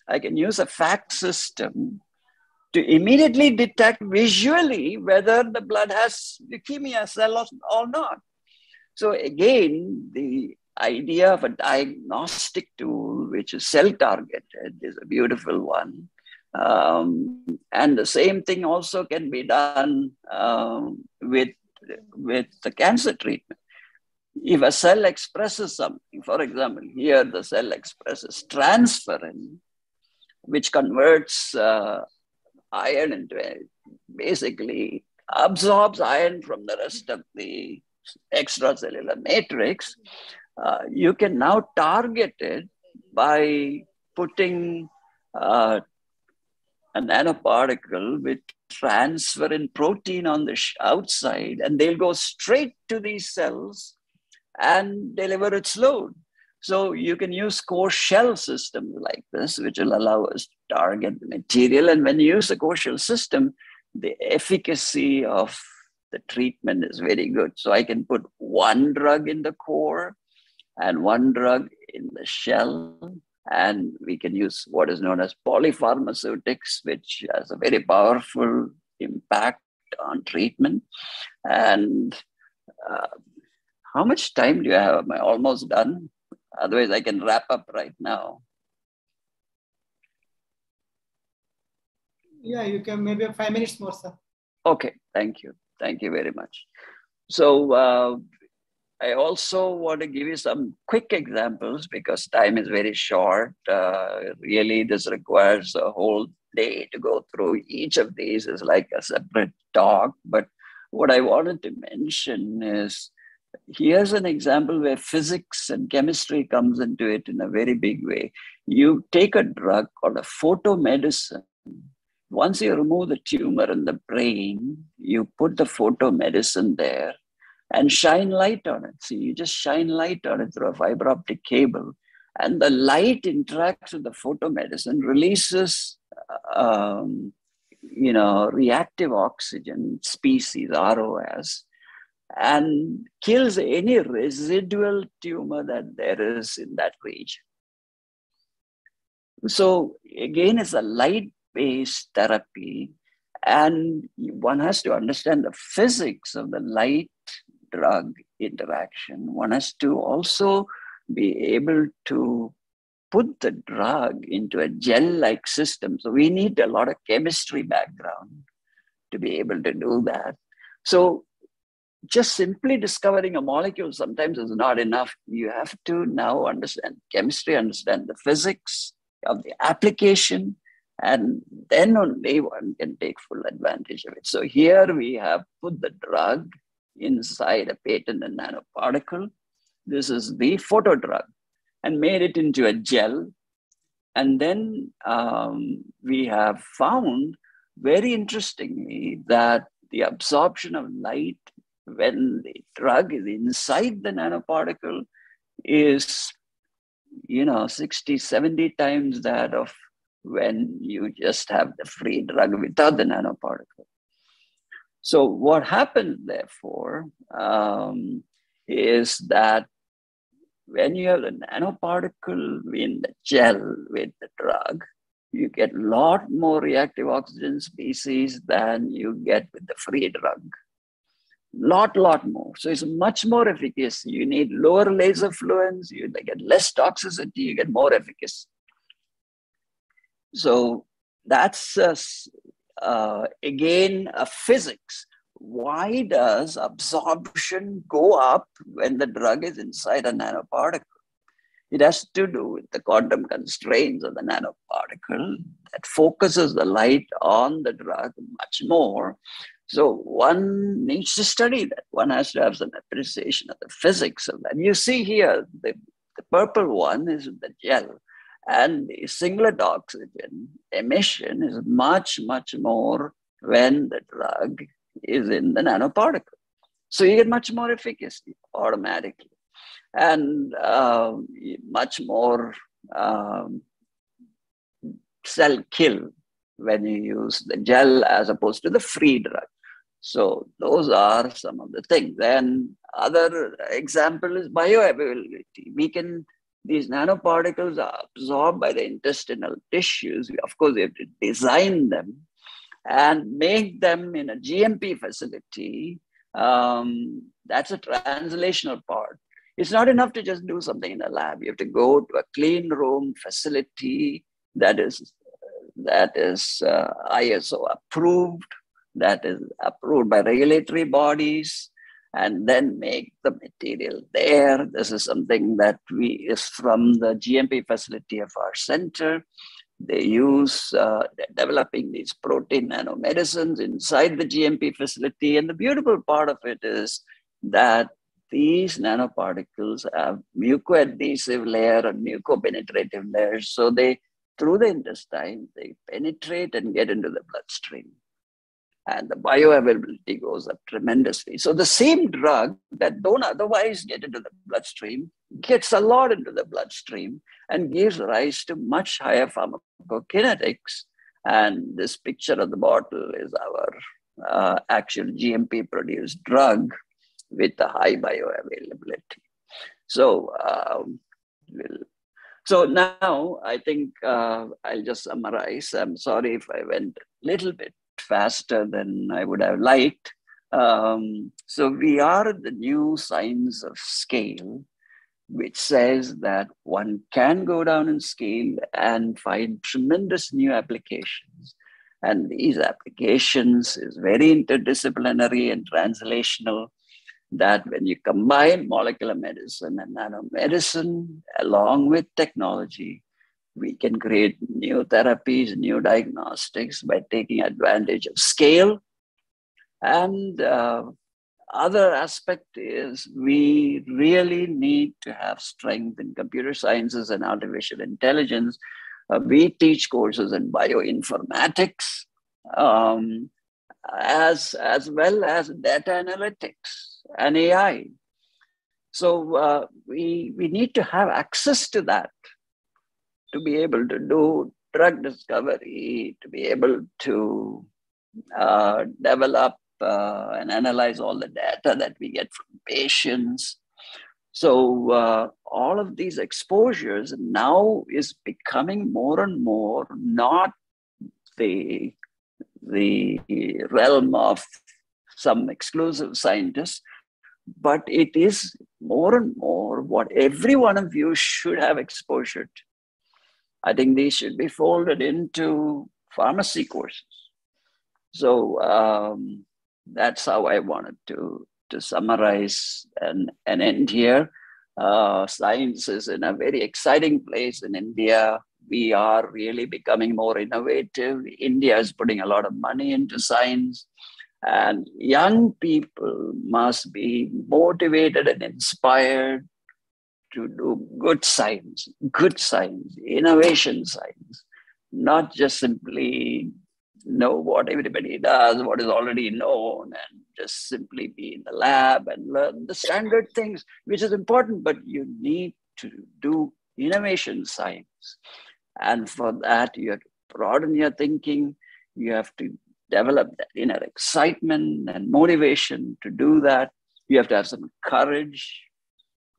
I can use a FACS system to immediately detect visually whether the blood has leukemia cell or not. So again, the idea of a diagnostic tool, which is cell-targeted, is a beautiful one. Um, and the same thing also can be done um, with, with the cancer treatment. If a cell expresses something, for example, here the cell expresses transferrin, which converts uh, iron into a, basically absorbs iron from the rest of the extracellular matrix, uh, you can now target it by putting uh, a nanoparticle with transferrin protein on the outside, and they'll go straight to these cells and deliver its load. So you can use core shell systems like this, which will allow us to target the material. And when you use a core shell system, the efficacy of the treatment is very good. So I can put one drug in the core and one drug in the shell. And we can use what is known as polypharmaceutics, which has a very powerful impact on treatment. And uh, how much time do you have? Am I almost done? Otherwise, I can wrap up right now. Yeah, you can maybe five minutes more, sir. Okay, thank you. Thank you very much. So uh, I also want to give you some quick examples because time is very short. Uh, really, this requires a whole day to go through each of these is like a separate talk. But what I wanted to mention is here's an example where physics and chemistry comes into it in a very big way. You take a drug called a photomedicine once you remove the tumor in the brain, you put the photomedicine there and shine light on it. So you just shine light on it through a fiber optic cable, and the light interacts with the photomedicine, releases, um, you know, reactive oxygen species (ROS), and kills any residual tumor that there is in that region. So again, it's a light based therapy. And one has to understand the physics of the light drug interaction. One has to also be able to put the drug into a gel like system. So we need a lot of chemistry background to be able to do that. So just simply discovering a molecule sometimes is not enough. You have to now understand chemistry, understand the physics of the application, and then only one can take full advantage of it. So here we have put the drug inside a patented nanoparticle. This is the photo drug and made it into a gel. and then um, we have found very interestingly that the absorption of light when the drug is inside the nanoparticle is you know 60 70 times that of when you just have the free drug without the nanoparticle so what happens therefore um, is that when you have the nanoparticle in the gel with the drug you get a lot more reactive oxygen species than you get with the free drug lot, lot more. So it's much more efficacy. You need lower laser fluence, you get less toxicity, you get more efficacy. So that's uh, uh, again a physics. Why does absorption go up when the drug is inside a nanoparticle? It has to do with the quantum constraints of the nanoparticle that focuses the light on the drug much more so one needs to study that. One has to have some appreciation of the physics of that. You see here, the, the purple one is the gel, and the singlet oxygen emission is much, much more when the drug is in the nanoparticle. So you get much more efficacy automatically, and uh, much more um, cell kill when you use the gel as opposed to the free drug. So those are some of the things. Then other example is bioavailability. We can these nanoparticles are absorbed by the intestinal tissues. Of course, we have to design them and make them in a GMP facility. Um, that's a translational part. It's not enough to just do something in a lab. You have to go to a clean room facility that is that is uh, ISO approved that is approved by regulatory bodies and then make the material there. This is something that we is from the GMP facility of our center. They use uh, developing these protein nanomedicines inside the GMP facility. And the beautiful part of it is that these nanoparticles have mucoadhesive layer and mucopenetrative layers. So they, through the intestine, they penetrate and get into the bloodstream and the bioavailability goes up tremendously. So the same drug that don't otherwise get into the bloodstream gets a lot into the bloodstream and gives rise to much higher pharmacokinetics. And this picture of the bottle is our uh, actual GMP produced drug with a high bioavailability. So, um, we'll, so now I think uh, I'll just summarize. I'm sorry if I went a little bit faster than I would have liked. Um, so we are the new science of scale, which says that one can go down in scale and find tremendous new applications. And these applications is very interdisciplinary and translational that when you combine molecular medicine and nanomedicine along with technology, we can create new therapies, new diagnostics by taking advantage of scale. And uh, other aspect is we really need to have strength in computer sciences and artificial intelligence. Uh, we teach courses in bioinformatics um, as, as well as data analytics and AI. So uh, we, we need to have access to that to be able to do drug discovery, to be able to uh, develop uh, and analyze all the data that we get from patients. So uh, all of these exposures now is becoming more and more not the the realm of some exclusive scientists, but it is more and more what every one of you should have exposure to. I think these should be folded into pharmacy courses. So um, that's how I wanted to, to summarize and, and end here. Uh, science is in a very exciting place in India. We are really becoming more innovative. India is putting a lot of money into science. And young people must be motivated and inspired to do good science, good science, innovation science, not just simply know what everybody does, what is already known, and just simply be in the lab and learn the standard things, which is important, but you need to do innovation science. And for that, you have to broaden your thinking. You have to develop that inner excitement and motivation to do that. You have to have some courage.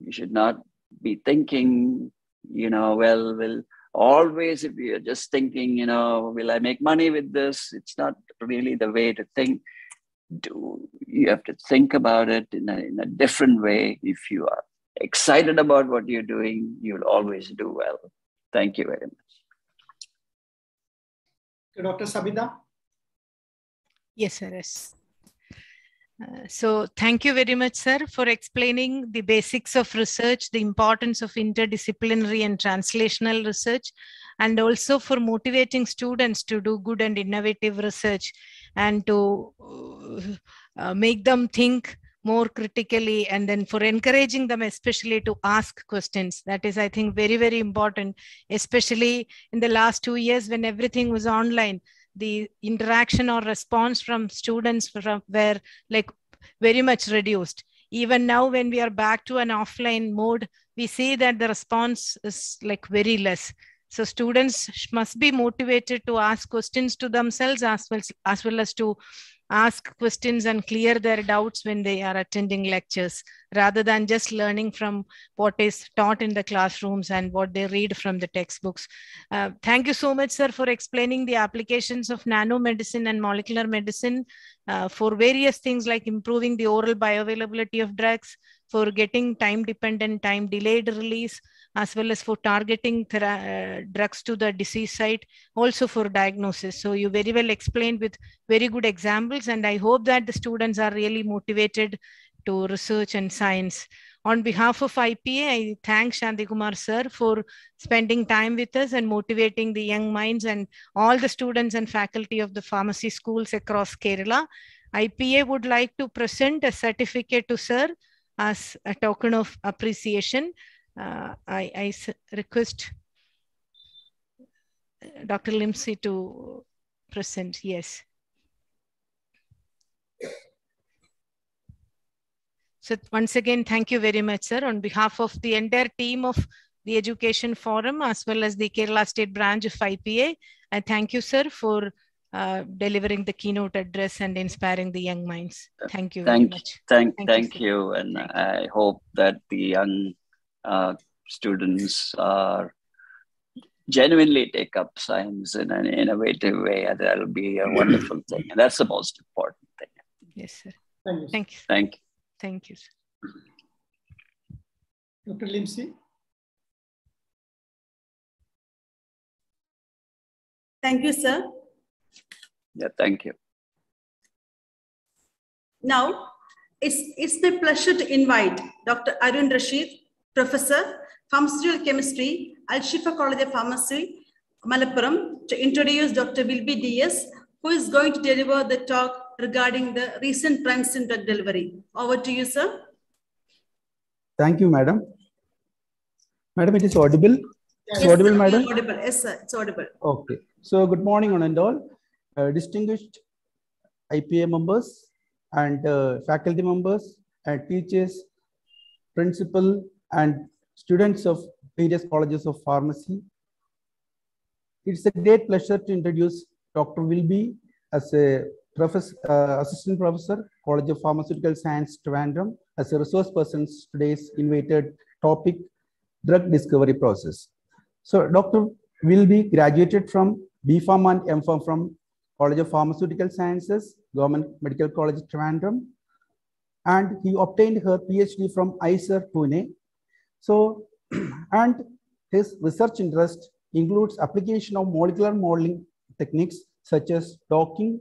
You should not be thinking, you know, well, will always if you're just thinking, you know, will I make money with this? It's not really the way to think. Do you have to think about it in a, in a different way? If you are excited about what you're doing, you'll always do well. Thank you very much. Dr. Sabita? Yes, sir. Yes. Uh, so thank you very much, sir, for explaining the basics of research, the importance of interdisciplinary and translational research, and also for motivating students to do good and innovative research and to uh, make them think more critically and then for encouraging them especially to ask questions. That is i think very very important especially in the last two years when everything was online the interaction or response from students from were like very much reduced. Even now when we are back to an offline mode we see that the response is like very less. So students must be motivated to ask questions to themselves as well as well as to ask questions and clear their doubts when they are attending lectures rather than just learning from what is taught in the classrooms and what they read from the textbooks. Uh, thank you so much, sir, for explaining the applications of nanomedicine and molecular medicine uh, for various things like improving the oral bioavailability of drugs, for getting time dependent, time delayed release, as well as for targeting uh, drugs to the disease site, also for diagnosis. So you very well explained with very good examples, and I hope that the students are really motivated to research and science. On behalf of IPA, I thank Shanti Kumar sir for spending time with us and motivating the young minds and all the students and faculty of the pharmacy schools across Kerala. IPA would like to present a certificate to sir as a token of appreciation I, I request uh, Dr. Limsey to present. Yes. So once again, thank you very much, sir. On behalf of the entire team of the Education Forum, as well as the Kerala State branch of IPA, I thank you, sir, for uh, delivering the keynote address and inspiring the young minds. Thank you thank, very much. Thank, thank, thank you. And I hope that the young uh, students are genuinely take up science in an innovative way, that'll be a wonderful thing. And that's the most important thing. Yes, sir. Thank you. Thank you. Thank you. Thank you, sir. Dr. Limsey. Thank you, sir. Yeah, thank you. Now, it's, it's my pleasure to invite Dr. Arun Rashid Professor, Pharmaceutical Chemistry, Al Shifa College of Pharmacy, Malappuram, to introduce Dr. Wilby DS, who is going to deliver the talk regarding the recent trends in drug delivery. Over to you, sir. Thank you, madam. Madam, it is audible? Yes, audible, sir, madam? Audible. Yes, sir. It's audible. Okay. So, good morning, on and all. Uh, distinguished IPA members and uh, faculty members and teachers, principal, and students of various colleges of pharmacy. It's a great pleasure to introduce Dr. Wilby as a professor, uh, assistant professor, College of Pharmaceutical Science, Trivandrum, as a resource person today's invited topic, drug discovery process. So Dr. Wilby graduated from BPharm and MPharm from College of Pharmaceutical Sciences, Government Medical College, Trivandrum, and he obtained her PhD from IISER, Pune, so, and his research interest includes application of molecular modeling techniques such as docking,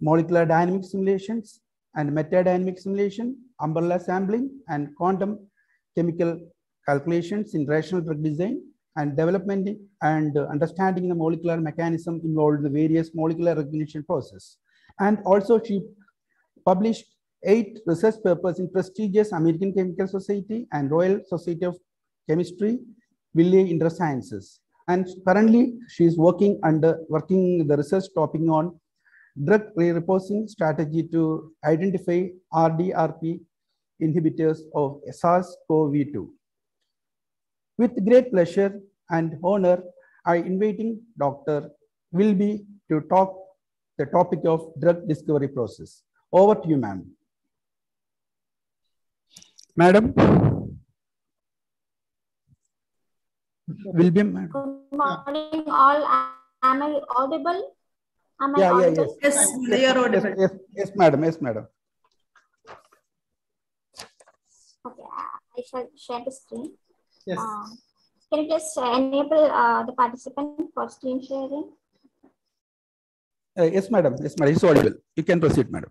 molecular dynamic simulations, and metadynamic simulation, umbrella sampling, and quantum chemical calculations in rational drug design and development and understanding the molecular mechanism involved in the various molecular recognition process. And also she published eight research papers in prestigious American Chemical Society and Royal Society of chemistry, Wiley Intersciences. And currently she is working under working the research topic on drug repurposing strategy to identify RDRP inhibitors of SARS-CoV-2. With great pleasure and honor, I inviting Dr. Wilby to talk the topic of drug discovery process. Over to you, ma'am. Madam. Wilby, madam. Good morning, all. Am I audible? Am I Yeah, yeah, audible? yes. Yes, they are audible. yes, yes, madam, yes, madam. Okay, I shall share the screen. Yes. Uh, Can you just uh, enable uh, the participant for screen sharing? Uh, yes, madam, yes, madam, it's audible. You can proceed, madam.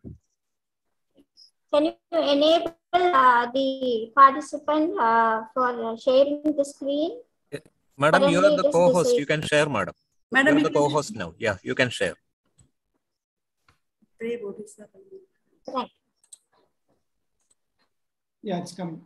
Can you enable uh, the participant uh, for uh, sharing the screen? Madam, you are the co-host. disabled. You can share, madam. You Madam, are the co-host now. Yeah, you can share. Right. Yeah, it's coming.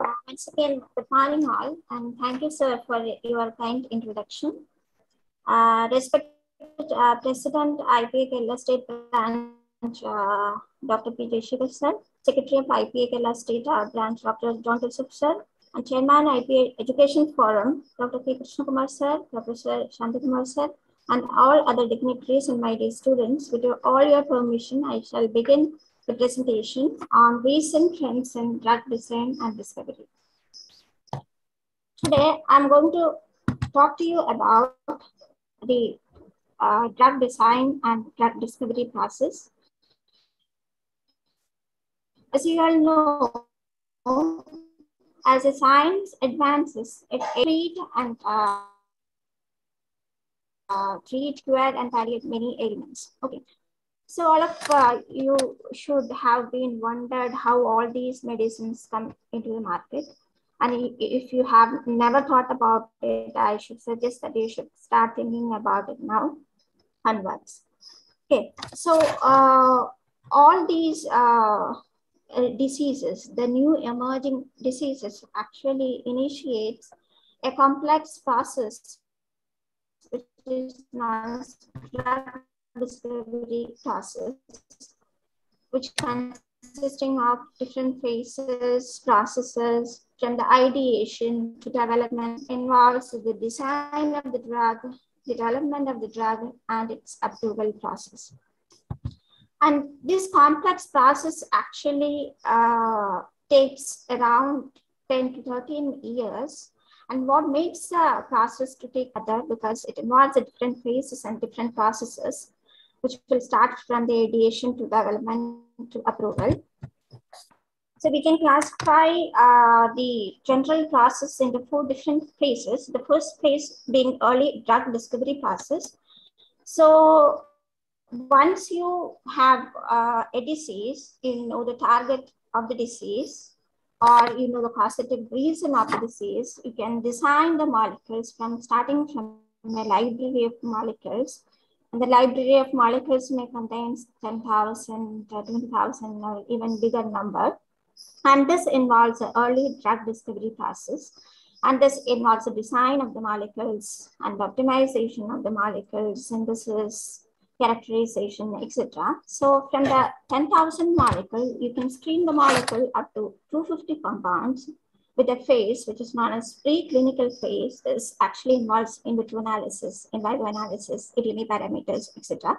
Uh, Once again, good morning all, and thank you, sir, for your kind introduction. Uh, respected uh, President, IPA Kerala State Branch, uh, Dr. P. Jayashekhar, sir, Secretary of IPA Kerala State uh, Branch, Dr. John Joseph, sir, and Chairman IPA Education Forum, Dr. K. Krishna Kumar, sir, Professor Shanti Kumar, sir, and all other dignitaries and my dear students. With your, all your permission, I shall begin the presentation on recent trends in drug design and discovery. Today, I'm going to talk to you about the uh, drug design and drug discovery process. As you all know, as the science advances, it treat and uh, uh, treat, cure, and palliate many ailments. Okay. So all of uh, you should have been wondered how all these medicines come into the market. And if you have never thought about it, I should suggest that you should start thinking about it now onwards. Okay, so uh, all these uh, uh, diseases, the new emerging diseases actually initiates a complex process which is known as drug discovery process, which consisting of different phases, processes, from the ideation to development involves the design of the drug, development of the drug, and its approval process. And this complex process actually uh, takes around 10 to 13 years. And what makes the process to take other because it involves different phases and different processes, which will start from the ideation to development to approval. So we can classify uh, the general process into four different phases. The first phase being early drug discovery process. So once you have uh, a disease, you know the target of the disease, or you know the causative reason of the disease, you can design the molecules from starting from a library of molecules. And the library of molecules may contain 10,000, uh, 20,000, or even bigger number. And this involves the early drug discovery process. And this involves the design of the molecules and optimization of the molecules, synthesis, characterization, etc. So from the 10,000 molecule, you can screen the molecule up to 250 compounds with a phase which is known as preclinical phase. This actually involves in vitro analysis, in vivo analysis, ADME parameters, etc.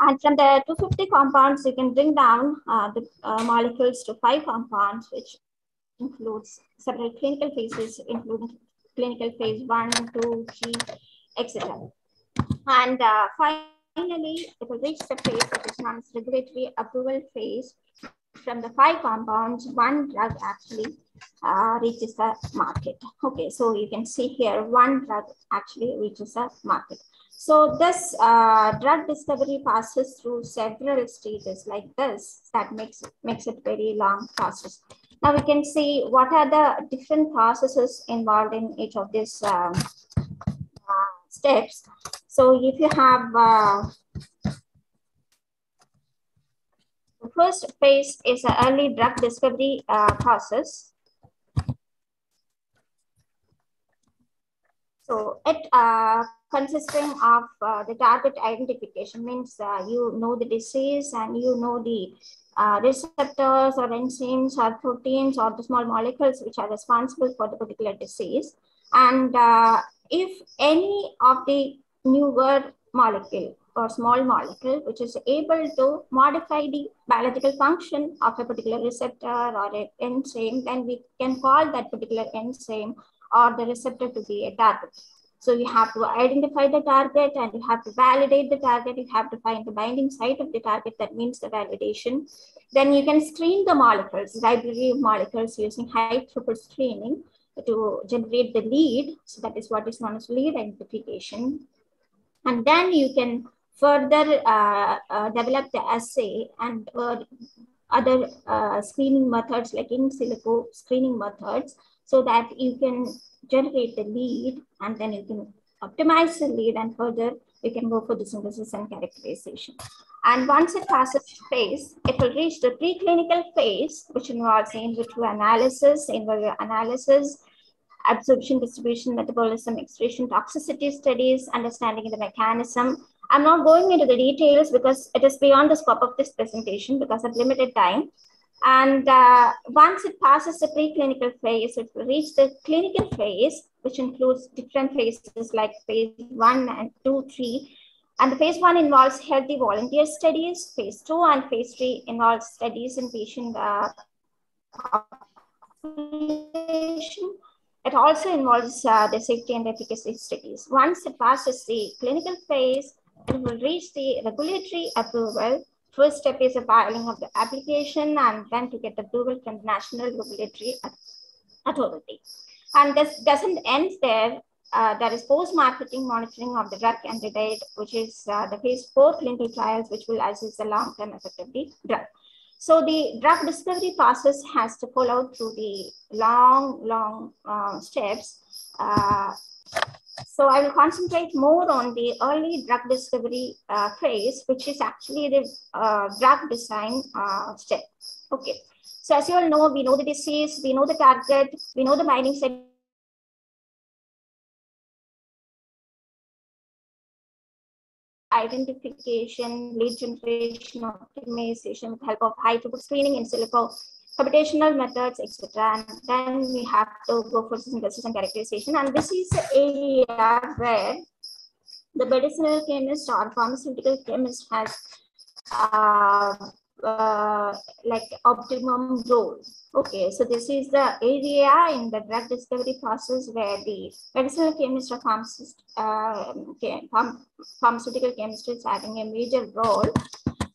And from the 250 compounds, you can bring down uh, the uh, molecules to five compounds, which includes several clinical phases, including clinical phase one, two, three, etc. And uh, finally, it will reach the phase which is known as regulatory approval phase. From the five compounds, one drug actually uh, reaches the market. Okay, so you can see here one drug actually reaches the market. So this uh, drug discovery passes through several stages like this that makes makes it very long process. Now we can see what are the different processes involved in each of these um, uh, steps. So if you have uh, the first phase is an early drug discovery uh, process. So it uh, consisting of uh, the target identification means uh, you know the disease and you know the uh, receptors or enzymes or proteins or the small molecules which are responsible for the particular disease. And uh, if any of the newer molecule or small molecule which is able to modify the biological function of a particular receptor or an enzyme, then we can call that particular enzyme or the receptor to be a target. So you have to identify the target and you have to validate the target. You have to find the binding site of the target. That means the validation. Then you can screen the molecules, library of molecules using high throughput screening to generate the lead. So that is what is known as lead identification. And then you can further uh, uh, develop the assay and uh, other screening methods like in silico screening methods so that you can generate the lead and then you can optimize the lead and further you can go for the synthesis and characterization. And once it passes phase, it will reach the preclinical phase, which involves in vitro analysis, in vivo analysis, absorption, distribution, metabolism, excretion, toxicity studies, understanding the mechanism. I'm not going into the details because it is beyond the scope of this presentation because of limited time. And uh, once it passes the preclinical phase, it will reach the clinical phase, which includes different phases like phase one and two, three. And the phase one involves healthy volunteer studies. Phase two and phase three involves studies in patient uh, population. It also involves uh, the safety and efficacy studies. Once it passes the clinical phase, it will reach the regulatory approval First step is the filing of the application and then to get approval from the National Regulatory Authority. And this doesn't end there. Uh, there is post-marketing monitoring of the drug candidate, which is uh, the phase four clinical trials, which will assess the long-term effect of the drug. So the drug discovery process has to follow through the long, long uh, steps. So I will concentrate more on the early drug discovery uh, phase, which is actually the uh, drug design uh, step. Okay. So as you all know, we know the disease, we know the target, we know the binding site. Identification, lead generation, optimization with help of high throughput screening in silico computational methods, etc. And then we have to go for synthesis and characterization. And this is the area where the medicinal chemist or pharmaceutical chemist has uh, uh, like optimum role. Okay, so this is the area in the drug discovery process where the medicinal chemist or pharmacist, uh, pharmaceutical chemist is having a major role.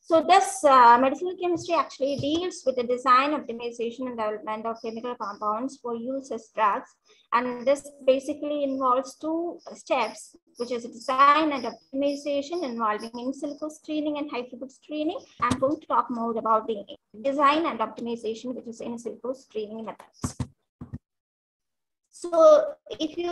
So this uh, medicinal chemistry actually deals with the design, optimization, and development of chemical compounds for use as drugs. And this basically involves two steps, which is design and optimization involving in silico screening and high throughput screening. I'm going to talk more about the design and optimization, which is in silico screening methods. So if you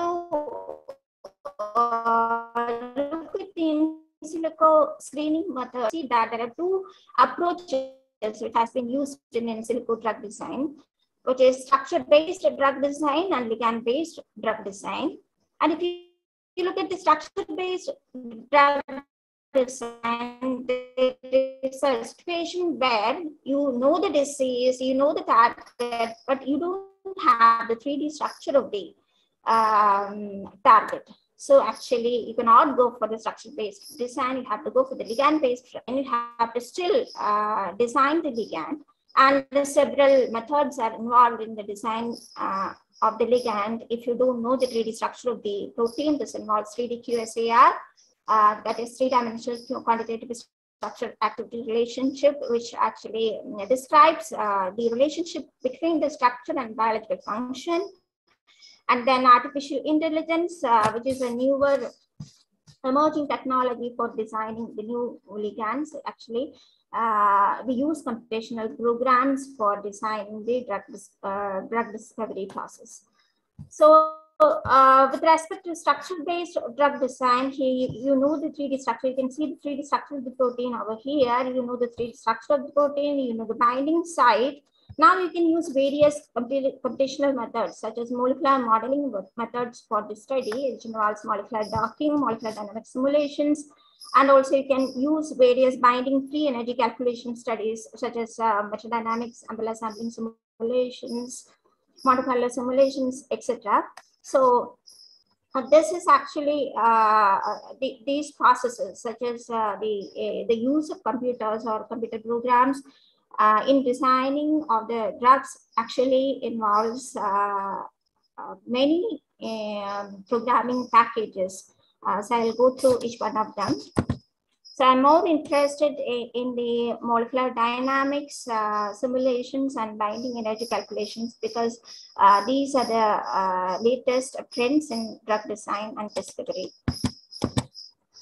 uh, look at the silico screening method, see that there are two approaches which has been used in in silico drug design, which is structure-based drug design and ligand-based drug design. And if you, you look at the structure-based drug design, there is a situation where you know the disease, you know the target, but you don't have the 3D structure of the um, target. So actually, you cannot go for the structure-based design. You have to go for the ligand-based, and you have to still uh, design the ligand. And the several methods are involved in the design uh, of the ligand. If you don't know the 3D structure of the protein, this involves 3D QSAR, uh, that is three-dimensional quantitative structure activity relationship, which actually describes uh, the relationship between the structure and biological function and then artificial intelligence, uh, which is a newer emerging technology for designing the new ligands. Actually, uh, we use computational programs for designing the drug, uh, drug discovery process. So uh, with respect to structure-based drug design, here you know the 3D structure. You can see the 3D structure of the protein over here. You know the 3D structure of the protein. You know the binding site. Now you can use various computational methods such as molecular modeling methods for this study, involves molecular docking, molecular dynamic simulations, and also you can use various binding free energy calculation studies such as uh, metadynamics, umbrella sampling simulations, Monte Carlo simulations, etc. So uh, this is actually uh, the, these processes such as uh, the, the use of computers or computer programs uh, in designing of the drugs actually involves uh, uh, many um, programming packages. so I'll go through each one of them. So I'm more interested in, in the molecular dynamics uh, simulations and binding energy calculations because uh, these are the uh, latest trends in drug design and discovery.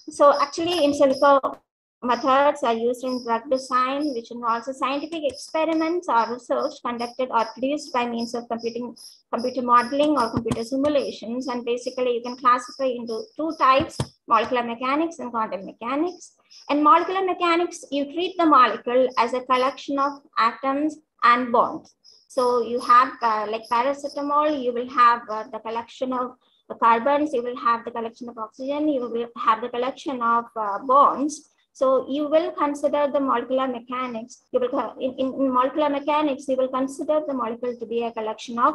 So actually in silico methods are used in drug design, which involves scientific experiments or research conducted or produced by means of computing, computer modeling or computer simulations. And basically you can classify into two types, molecular mechanics and quantum mechanics. In molecular mechanics, you treat the molecule as a collection of atoms and bonds. So you have uh, like paracetamol, you will have uh, the collection of the carbons, you will have the collection of oxygen, you will have the collection of uh, bonds. So you will consider the molecular mechanics. You will in, in molecular mechanics, you will consider the molecule to be a collection of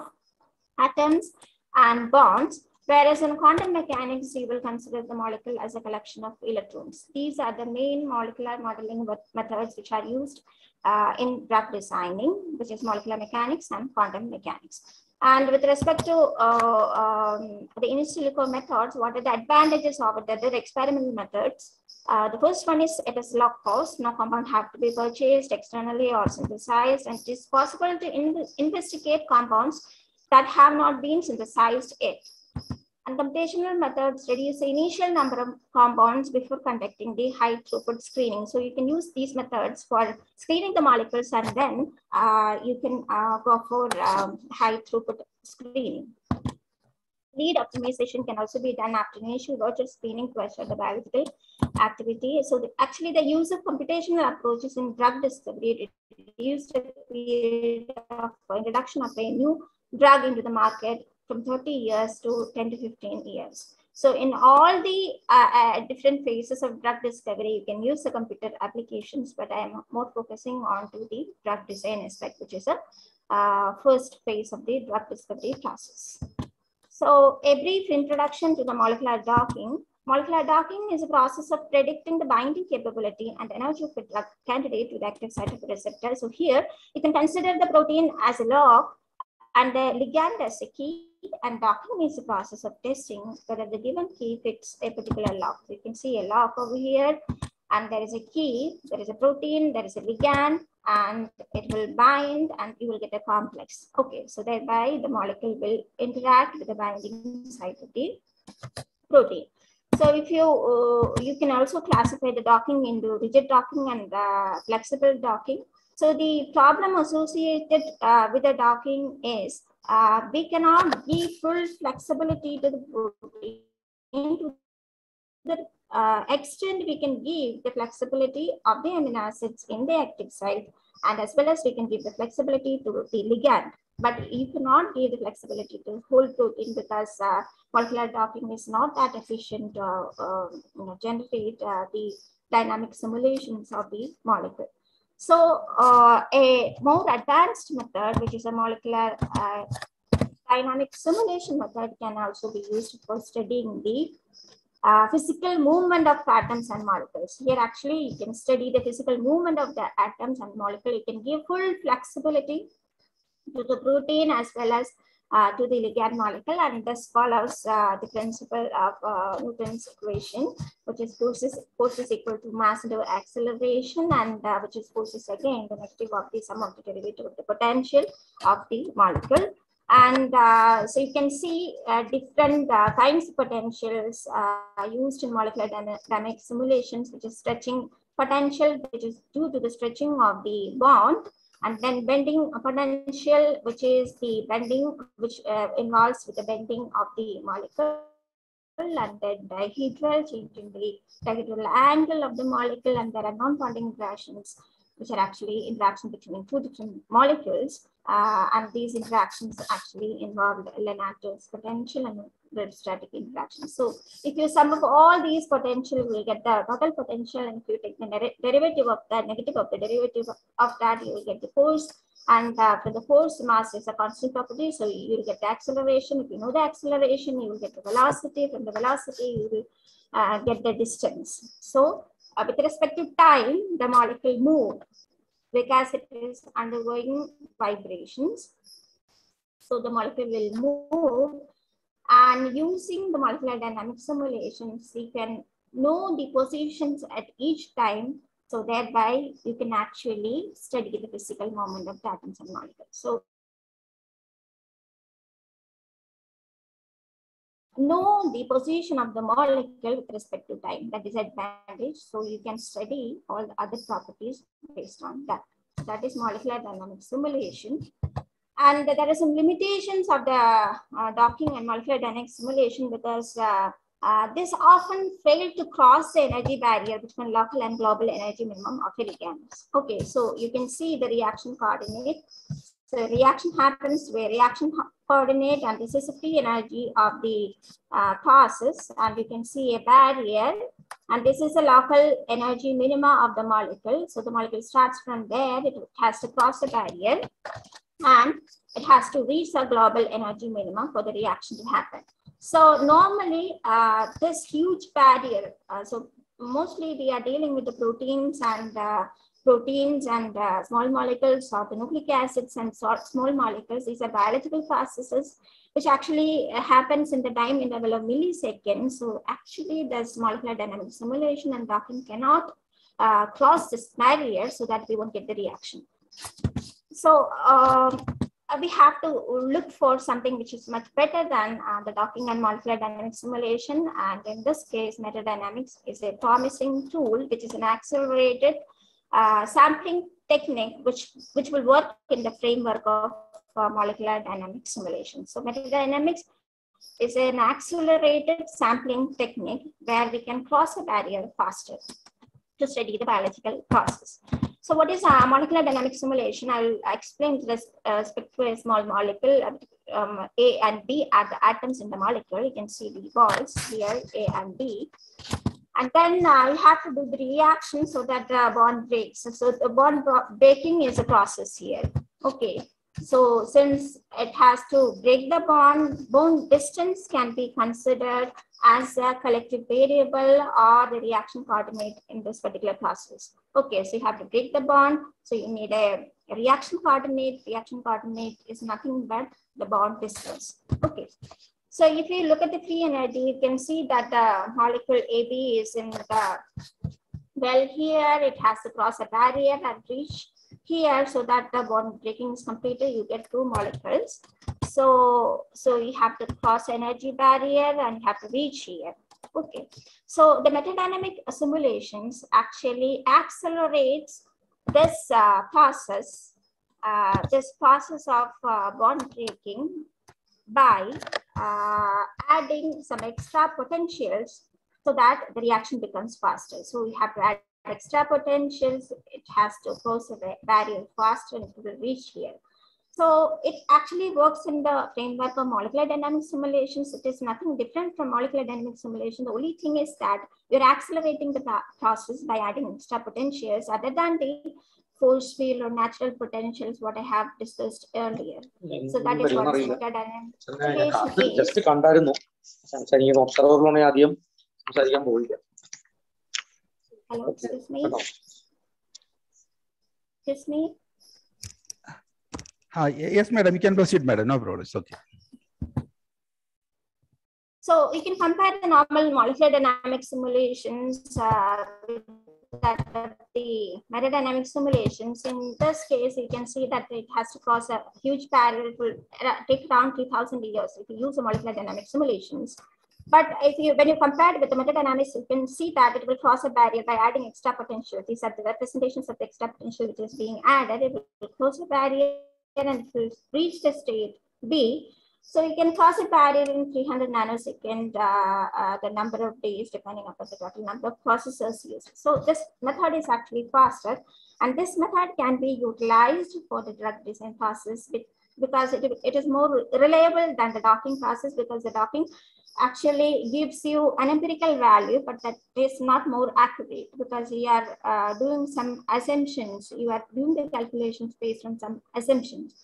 atoms and bonds. Whereas in quantum mechanics, you will consider the molecule as a collection of electrons. These are the main molecular modeling methods which are used uh, in drug designing, which is molecular mechanics and quantum mechanics. And with respect to uh, um, the in silico methods, what are the advantages of it? The experimental methods. Uh, the first one is it is low cost. No compound have to be purchased externally or synthesized. And it is possible to in investigate compounds that have not been synthesized yet. And computational methods reduce the initial number of compounds before conducting the high throughput screening. So you can use these methods for screening the molecules and then uh, you can uh, go for um, high throughput screening. Lead optimization can also be done after initial virtual screening to assure the biological activity. So the, actually the use of computational approaches in drug discovery reduced the period of introduction of a new drug into the market from 30 years to 10 to 15 years. So in all the uh, uh, different phases of drug discovery, you can use the computer applications, but I am more focusing on to the drug design aspect, which is a uh, first phase of the drug discovery process. So a brief introduction to the molecular docking. Molecular docking is a process of predicting the binding capability and energy of a drug candidate to the active site of the receptor. So here you can consider the protein as a lock and the ligand as a key and docking is the process of testing whether the given key fits a particular lock. So you can see a lock over here and there is a key, there is a protein, there is a ligand and it will bind and you will get a complex. Okay, so thereby the molecule will interact with the binding site of the protein. So if you, uh, you can also classify the docking into rigid docking and uh, flexible docking. So the problem associated uh, with the docking is uh, we cannot give full flexibility to the protein to the uh, extent we can give the flexibility of the amino acids in the active site and as well as we can give the flexibility to the ligand. But you cannot give the flexibility to whole protein because uh, molecular docking is not that efficient to uh, you know, generate uh, the dynamic simulations of the molecule. So uh, a more advanced method, which is a molecular uh, dynamic simulation method can also be used for studying the uh, physical movement of atoms and molecules. Here actually you can study the physical movement of the atoms and molecule. You can give full flexibility to the protein as well as uh, to the ligand molecule and this follows uh, the principle of uh, Newton's equation, which is forces, forces equal to mass into acceleration and uh, which is forces again the negative of the sum of the derivative of the potential of the molecule. And uh, so you can see uh, different kinds of potentials used in molecular dynamic simulations, which is stretching potential, which is due to the stretching of the bond, and then bending potential, which is the bending, which uh, involves with the bending of the molecule, and then dihedral, changing the dihedral angle of the molecule, and there are non-bonding interactions, which are actually interactions between two different molecules. Uh, and these interactions actually involve Lennart's potential and static interactions. So if you sum up all these potential, will get the total potential. And if you take the derivative of that, negative of the derivative of that, you will get the force. And uh, for the force, mass is a constant property. So you will get the acceleration. If you know the acceleration, you will get the velocity. From the velocity, you will uh, get the distance. So uh, with respect to time, the molecule move because it is undergoing vibrations. So the molecule will move and using the molecular dynamic simulations, you can know the positions at each time. So thereby you can actually study the physical moment of the atoms and molecules. So know the position of the molecule with respect to time. That is advantage. So you can study all the other properties based on that. That is molecular dynamic simulation. And there are some limitations of the uh, docking and molecular dynamic simulation because uh, uh, this often fail to cross the energy barrier between local and global energy minimum of reagent. Okay, so you can see the reaction coordinate. So reaction happens where reaction coordinate and this is the free energy of the uh, process and you can see a barrier and this is the local energy minima of the molecule. So the molecule starts from there, it has to cross the barrier and it has to reach the global energy minimum for the reaction to happen. So normally uh, this huge barrier, uh, so mostly we are dealing with the proteins and uh, proteins and uh, small molecules or the nucleic acids and small molecules. These are biological processes which actually happens in the time interval of milliseconds. So actually this molecular dynamic simulation and docking cannot uh, cross this barrier so that we won't get the reaction. So um, we have to look for something which is much better than uh, the docking and molecular dynamics simulation. And in this case, metadynamics is a promising tool, which is an accelerated uh, sampling technique, which, which will work in the framework of uh, molecular dynamics simulation. So metadynamics is an accelerated sampling technique where we can cross a barrier faster to study the biological process. So what is a molecular dynamic simulation? I'll explain this uh, respect to a small molecule, um, A and B are the atoms in the molecule. You can see the balls here, A and B. And then uh, you have to do the reaction so that the bond breaks. So the bond breaking is a process here. Okay. So since it has to break the bond, bond distance can be considered as a collective variable or the reaction coordinate in this particular process. Okay, so you have to break the bond. So you need a, a reaction coordinate. Reaction coordinate is nothing but the bond distance. Okay. So if you look at the free energy, you can see that the molecule AB is in the, well here, it has to cross a barrier and reach here so that the bond breaking is completed, you get two molecules. So, so you have to cross energy barrier and have to reach here. Okay, so the metadynamic simulations actually accelerates this uh, process, uh, this process of uh, bond breaking by uh, adding some extra potentials so that the reaction becomes faster. So we have to add extra potentials, it has to cross a barrier faster and it will reach here. So it actually works in the framework of molecular dynamic simulations. It is nothing different from molecular dynamic simulation. The only thing is that you're accelerating the process by adding extra potentials other than the force field or natural potentials, what I have discussed earlier. So that is what molecular dynamic simulation is. Just കണ്ടായിരുന്നു സംസാരിക്കാൻ ഒബ്സർവറിലാണ് ആദ്യം സംസാരിക്കാൻ പോയില്ല Hello, excuse me. Excuse me. Uh, yes, madam, you can proceed, madam. No problem. It's okay. So you can compare the normal molecular dynamic simulations uh, with that the metadynamic simulations, in this case, you can see that it has to cross a huge barrier. It will uh, take around 3,000 years if you use the molecular dynamic simulations. But if you, when you compare it with the metadynamics, you can see that it will cross a barrier by adding extra potential. These are the representations of the extra potential which is being added. It will close the barrier and it will reach the state B. So you can cross it in 300 nanosecond, uh, uh, the number of days, depending upon the total number of processors used. So this method is actually faster. And this method can be utilized for the drug design process because it, it is more reliable than the docking process because the docking actually gives you an empirical value, but that is not more accurate because you are uh, doing some assumptions. You are doing the calculations based on some assumptions.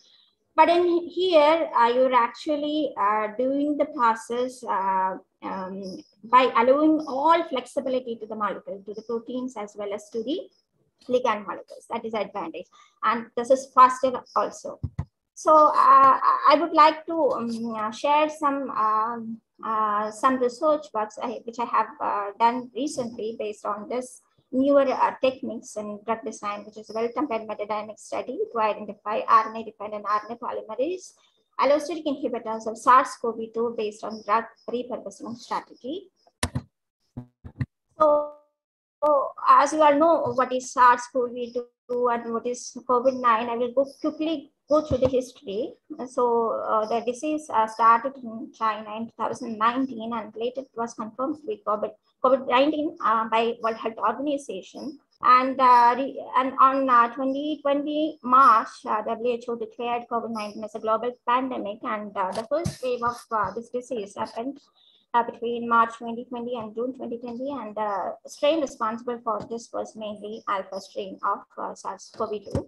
But in here, uh, you're actually uh, doing the process uh, um, by allowing all flexibility to the molecule, to the proteins as well as to the ligand molecules. That is advantage. And this is faster also. So uh, I would like to um, share some um, uh, some research works I, which I have uh, done recently based on this newer uh, techniques in drug design, which is a well-compared metadynamic study to identify RNA-dependent RNA polymerase allosteric inhibitors of SARS-CoV-2 based on drug repurposing strategy. So, so, as you all know, what is SARS-CoV-2 and what is COVID-9, I will go quickly go through the history. So uh, the disease uh, started in China in 2019 and later it was confirmed to be COVID, COVID-19 uh, by World Health Organization. And, uh, and on 2020 uh, March, uh, WHO declared COVID-19 as a global pandemic and the first wave of this disease happened uh, between March 2020 and June 2020. And the strain responsible for this was mainly alpha strain of uh, SARS-CoV-2.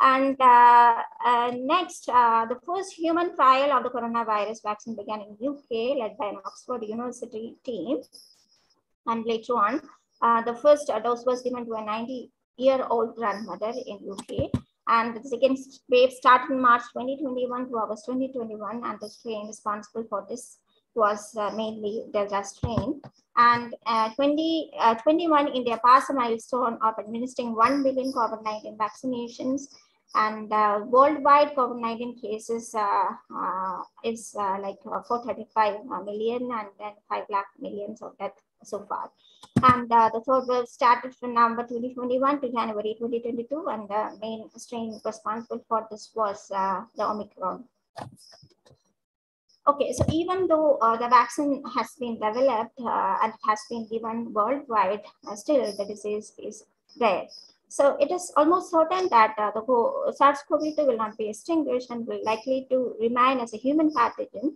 And uh, uh, next, uh, the first human trial of the coronavirus vaccine began in UK, led by an Oxford University team. And later on, uh, the first dose was given to a 90-year-old grandmother in UK. And the second wave started in March 2021 to August 2021, and the strain responsible for this was uh, mainly Delta strain. And uh, 20, uh, 21, India passed a milestone of administering 1 billion COVID-19 vaccinations. And uh, worldwide COVID-19 cases uh, uh, is like 435 million and then 5 lakh millions of death so far. And the third wave started from November 2021 to January 2022. And the main strain responsible for this was the Omicron. Okay, so even though uh, the vaccine has been developed uh, and has been given worldwide, uh, still the disease is there. So it is almost certain that uh, the SARS-CoV-2 will not be extinguished and will likely to remain as a human pathogen.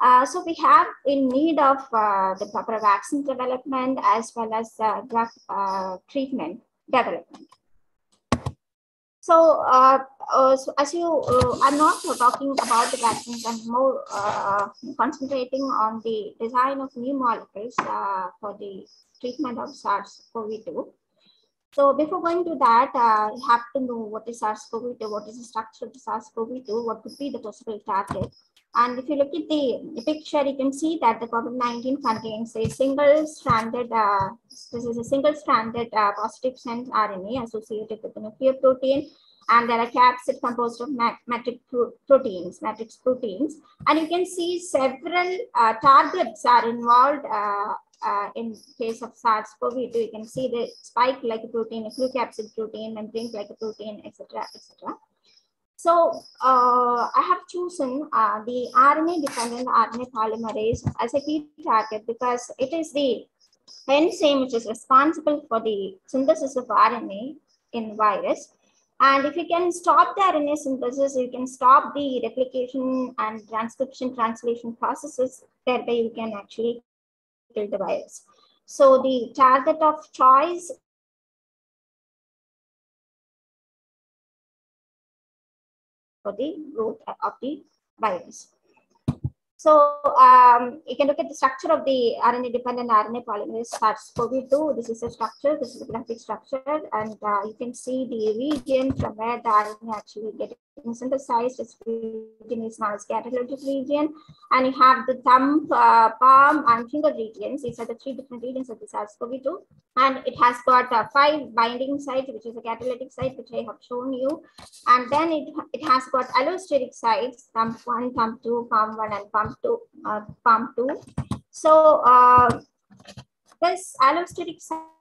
Uh, so we have in need of uh, the proper vaccine development as well as drug treatment development. So, uh, uh, so as you, uh, I'm not talking about the vaccines, I'm more uh, concentrating on the design of new molecules uh, for the treatment of SARS-CoV-2. So before going to that, uh, you have to know what is SARS-CoV-2, what is the structure of SARS-CoV-2, what could be the possible target. And if you look at the picture, you can see that the COVID-19 contains a single-stranded, uh, this is a single-stranded uh, positive sense RNA associated with the nuclear protein. And there are capsid composed of matrix proteins, matrix proteins. And you can see several uh, targets are involved uh, uh, in case of SARS-CoV-2. You can see the spike-like protein, nucleocapsid protein, membrane-like protein, etc., etc. So uh, I have chosen uh, the RNA-dependent RNA polymerase as a key target because it is the enzyme which is responsible for the synthesis of RNA in virus. And if you can stop the RNA synthesis, you can stop the replication and transcription translation processes, thereby you can actually kill the virus. So the target of choice for the growth of the virus. So um, you can look at the structure of the RNA-dependent RNA polymerase SARS-CoV-2. This is a structure, this is a graphic structure, and uh, you can see the region from where the RNA actually get synthesized, this region is known as catalytic region. And you have the thumb, uh, palm, and finger regions. These are the three different regions of the SARS-CoV-2. And it has got uh, five binding sites, which is a catalytic site, which I have shown you. And then it, it has got allosteric sites, thumb 1, thumb 2, palm 1, and palm 2. Uh, palm 2. So uh, this allosteric site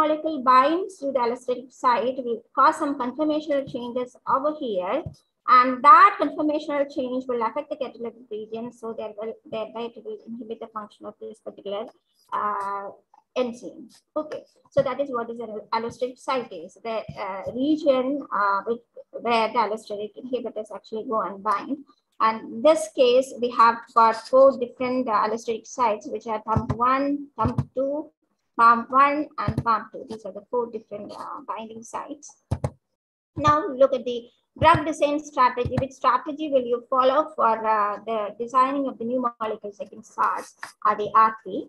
molecule binds to the allosteric site, will cause some conformational changes over here. And that conformational change will affect the catalytic region. So thereby, thereby it will inhibit the function of this particular uh, enzyme. Okay, so that is what is an allosteric site is, the uh, region uh, with, where the allosteric inhibitors actually go and bind. And this case, we have got four different uh, allosteric sites, which are thumb1, thumb2, PAM1 and PAM2. These are the four different uh, binding sites. Now look at the drug design strategy. Which strategy will you follow for uh, the designing of the new molecules against SARS or the RP?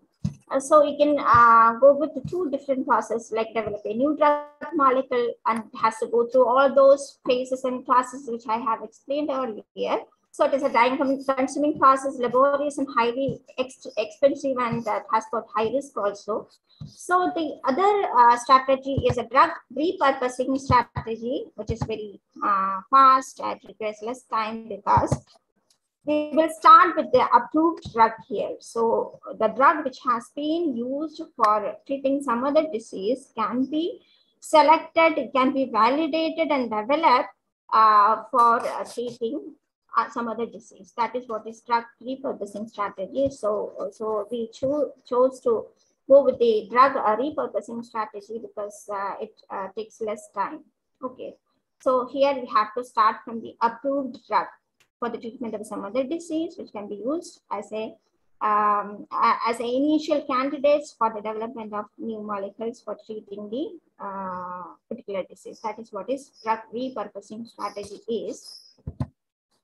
Uh, so you can uh, go with the two different processes like develop a new drug molecule and has to go through all those phases and processes which I have explained earlier so it is a time consuming process, laborious and highly ex expensive and uh, has got high risk also. So the other uh, strategy is a drug repurposing strategy, which is very uh, fast and requires less time because we will start with the approved drug here. So the drug which has been used for treating some other disease can be selected, it can be validated and developed uh, for uh, treating uh, some other disease. That is what is drug repurposing strategy. So, so we cho chose to go with the drug uh, repurposing strategy because uh, it uh, takes less time. Okay. So here we have to start from the approved drug for the treatment of some other disease, which can be used as a um, as a initial candidates for the development of new molecules for treating the uh, particular disease. That is what is drug repurposing strategy is.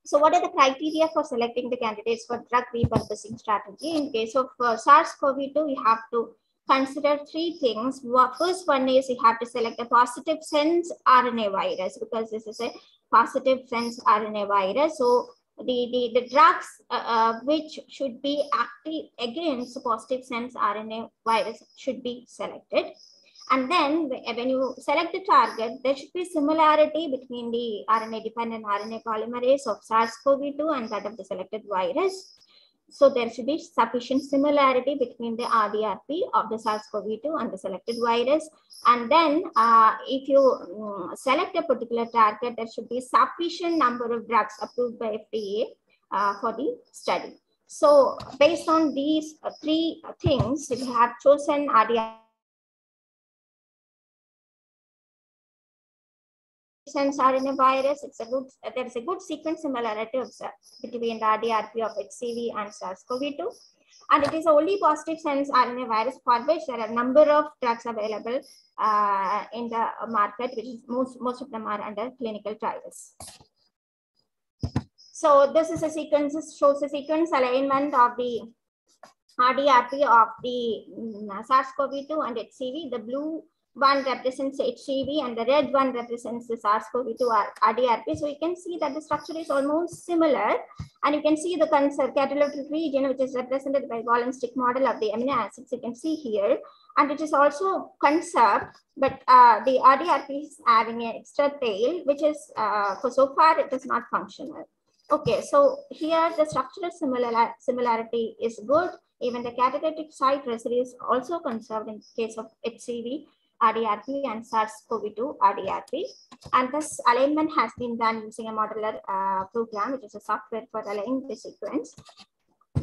So what are the criteria for selecting the candidates for drug repurposing strategy? In case of uh, SARS-CoV-2, you have to consider three things. First one is you have to select a positive sense RNA virus because this is a positive sense RNA virus. So the, the, the drugs uh, uh, which should be active against positive sense RNA virus should be selected. And then when you select the target, there should be similarity between the RNA-dependent RNA polymerase of SARS-CoV-2 and that of the selected virus. So there should be sufficient similarity between the RDRP of the SARS-CoV-2 and the selected virus. And then uh, if you um, select a particular target, there should be sufficient number of drugs approved by FDA uh, for the study. So based on these uh, three things, we have chosen RDRP sense RNA virus, it's a good, there is a good sequence similarity between the RDRP of HCV and SARS-CoV-2. And it is only positive sense RNA virus for which there are a number of drugs available uh, in the market, which is most, most of them are under clinical trials. So this is a sequence, shows a sequence alignment of the RDRP of the mm, SARS-CoV-2 and HCV. The blue one represents HCV and the red one represents the SARS-CoV-2 RDRP. So you can see that the structure is almost similar and you can see the conserved catalytic region which is represented by and stick model of the amino acids you can see here and it is also conserved but uh, the RDRP is having an extra tail which is uh, for so far it is not functional. Okay, so here the structural similar similarity is good. Even the catalytic site residue is also conserved in case of HCV RDRP and SARS-CoV-2 RDRP. And this alignment has been done using a modular uh, program, which is a software for aligning the sequence.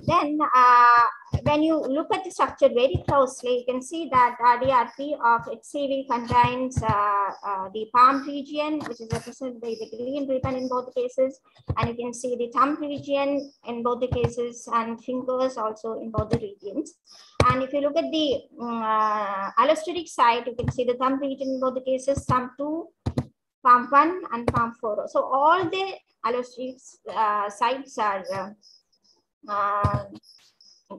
Then uh, when you look at the structure very closely, you can see that RDRP of HCV contains uh, uh, the palm region, which is represented by the green ribbon in both cases. And you can see the thumb region in both the cases and fingers also in both the regions. And if you look at the uh, allosteric site, you can see the thumb region in both the cases, thumb 2, palm 1 and palm 4. So all the allosteric uh, sites are uh, uh,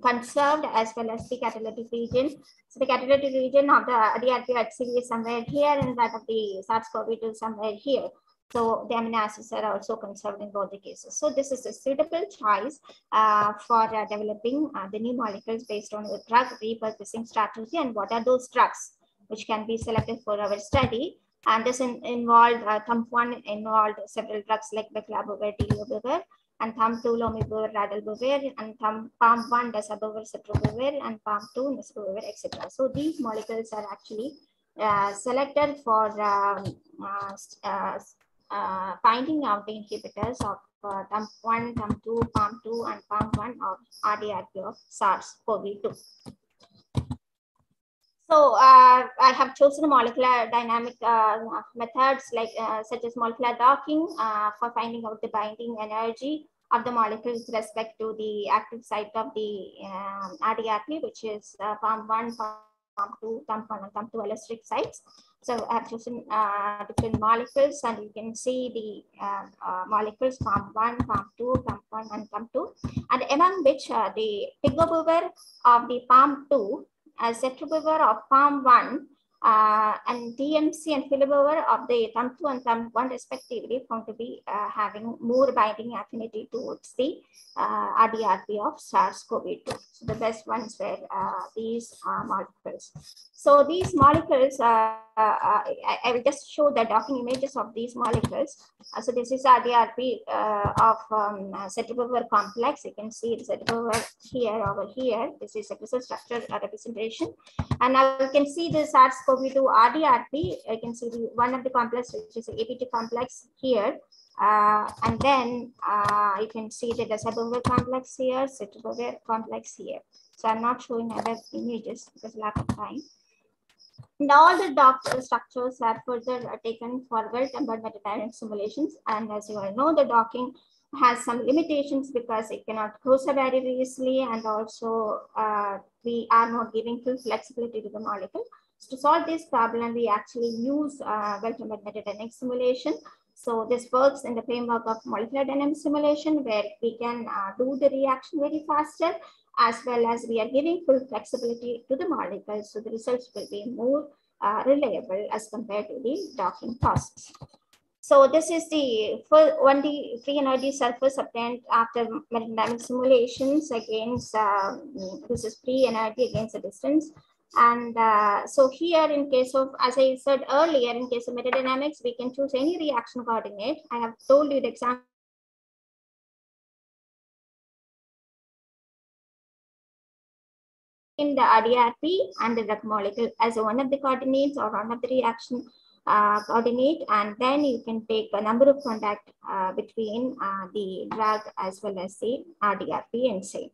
conserved as well as the catalytic region. So the catalytic region of the DRP is somewhere here and that of the SARS-CoV-2 is somewhere here. So the amino acids are also conserved in both the cases. So this is a suitable choice uh, for uh, developing uh, the new molecules based on the drug repurposing strategy and what are those drugs which can be selected for our study. And this in, involved, uh, TUMP1 involved several drugs like beclabuvir, teliobuvir, and THUMB2 lomibuvir, radalbuvir, and THUMB, PALM1 dasabuvir, citrobuvir, and PALM2 nisabuvir, etc. So these molecules are actually uh, selected for um, uh, uh, uh, finding out the inhibitors of uh, TUMP1, TUMP2, PALM2, and PALM1 of RDRP of SARS-CoV-2. So uh, I have chosen molecular dynamic uh, methods like uh, such as molecular docking uh, for finding out the binding energy of the molecule with respect to the active site of the um, which is uh, PALM1, PALM2, TUMP1, and TUMP2 allosteric sites. So I have chosen uh, different molecules and you can see the uh, uh, molecules PALM1, PALM2, TUMP1 and TUMP2 and among which uh, the tigobuvir of the PALM2, uh, cetrobuvir of PALM1 uh, and DMC and filabuvir of the TUMP2 and TUMP1 respectively found to be uh, having more binding affinity towards the uh, RDRP of SARS-CoV-2. So the best ones were uh, these uh, molecules. So these molecules, uh, I, I, will just show the docking images of these molecules. so this is RDRP of um, cetrobuvir complex. You can see the cetrobuvir here over here. This is a crystal structure representation. And now you can see the SARS-CoV-2 RDRP. I can see the one of the complex, which is the APT complex here. Uh, and then uh, you can see the Decibel complex here, Citrobovir complex here. So I'm not showing other images because lack of time. And all the doctor structures are further taken forward well-tempered metadynamic simulations. And as you all know, the docking has some limitations because it cannot close a very easily and also uh, we are not giving full flexibility to the molecule. To solve this problem, we actually use uh, well-tempered simulation so this works in the framework of molecular dynamic simulation where we can uh, do the reaction very faster as well as we are giving full flexibility to the molecules. So the results will be more uh, reliable as compared to the docking process. So this is the full 1D free energy surface obtained after metadynamic simulations against, uh, this is free energy against the distance. And uh, so here in case of, as I said earlier, in case of metadynamics, we can choose any reaction coordinate. I have told you the example. in the RDRP and the drug molecule as one of the coordinates or one of the reaction uh, coordinate and then you can take a number of contact uh, between uh, the drug as well as the RDRP and say.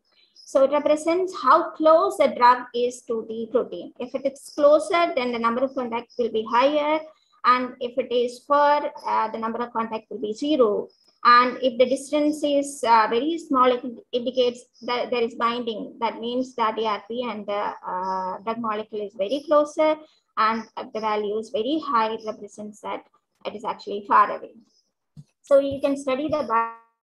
So it represents how close the drug is to the protein. If it is closer, then the number of contacts will be higher. And if it is far, uh, the number of contacts will be zero. And if the distance is uh, very small, it indicates that there is binding. That means that the RP and the uh, drug molecule is very closer and the value is very high, it represents that it is actually far away. So you can study the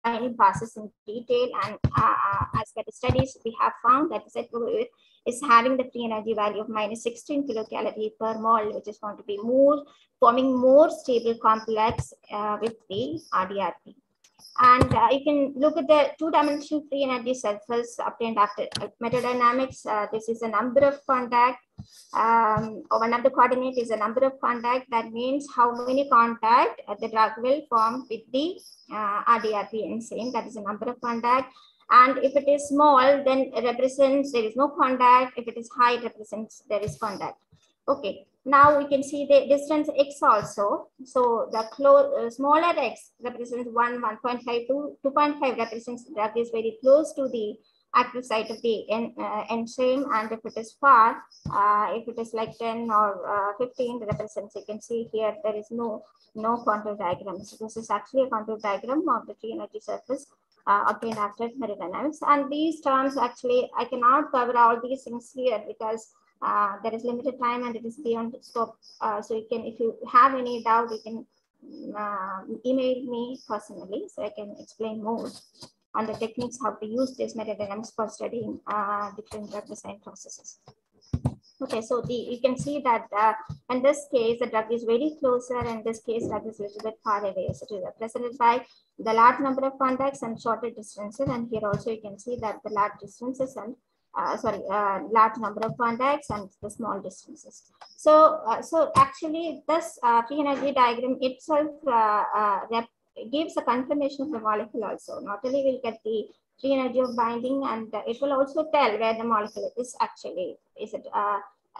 binding process in detail. And uh, uh, as per the studies, we have found that Zetrobovir is having the free energy value of minus 16 kilocalorie per mole, which is going to be more, forming more stable complex uh, with the RDRP. And uh, you can look at the two-dimensional free energy surface obtained after metadynamics. Uh, this is a number of contact. Um, or one of the coordinate is a number of contact. That means how many contact uh, the drug will form with the uh, RDRP enzyme. That is a number of contact. And if it is small, then represents there is no contact. If it is high, it represents there is contact. Okay, now we can see the distance x also. So the uh, smaller x represents 1, 1.5 to 2.5 represents drug is very close to the active site of the uh, enzyme. And if it is far, uh, if it is like 10 or uh, 15 represents, you can see here there is no, no contour diagram. So this is actually a contour diagram of the free energy surface uh, obtained after metadynamics. And these terms actually, I cannot cover all these things here because uh, there is limited time and it is beyond scope. Uh, so you can, if you have any doubt, you can uh, email me personally so I can explain more. on the techniques how to use this metadynamics for studying uh, different drug design processes. Okay, so the you can see that uh, in this case, the drug is very closer, and this case, drug is a little bit far away. So it is represented by the large number of contacts and shorter distances. And here also you can see that the large distances and uh, sorry, uh, large number of contacts and the small distances. So, uh, so actually, this uh, free energy diagram itself uh, gives a confirmation of the molecule also. Not only will get the free energy of binding, and it will also tell where the molecule is actually. Is it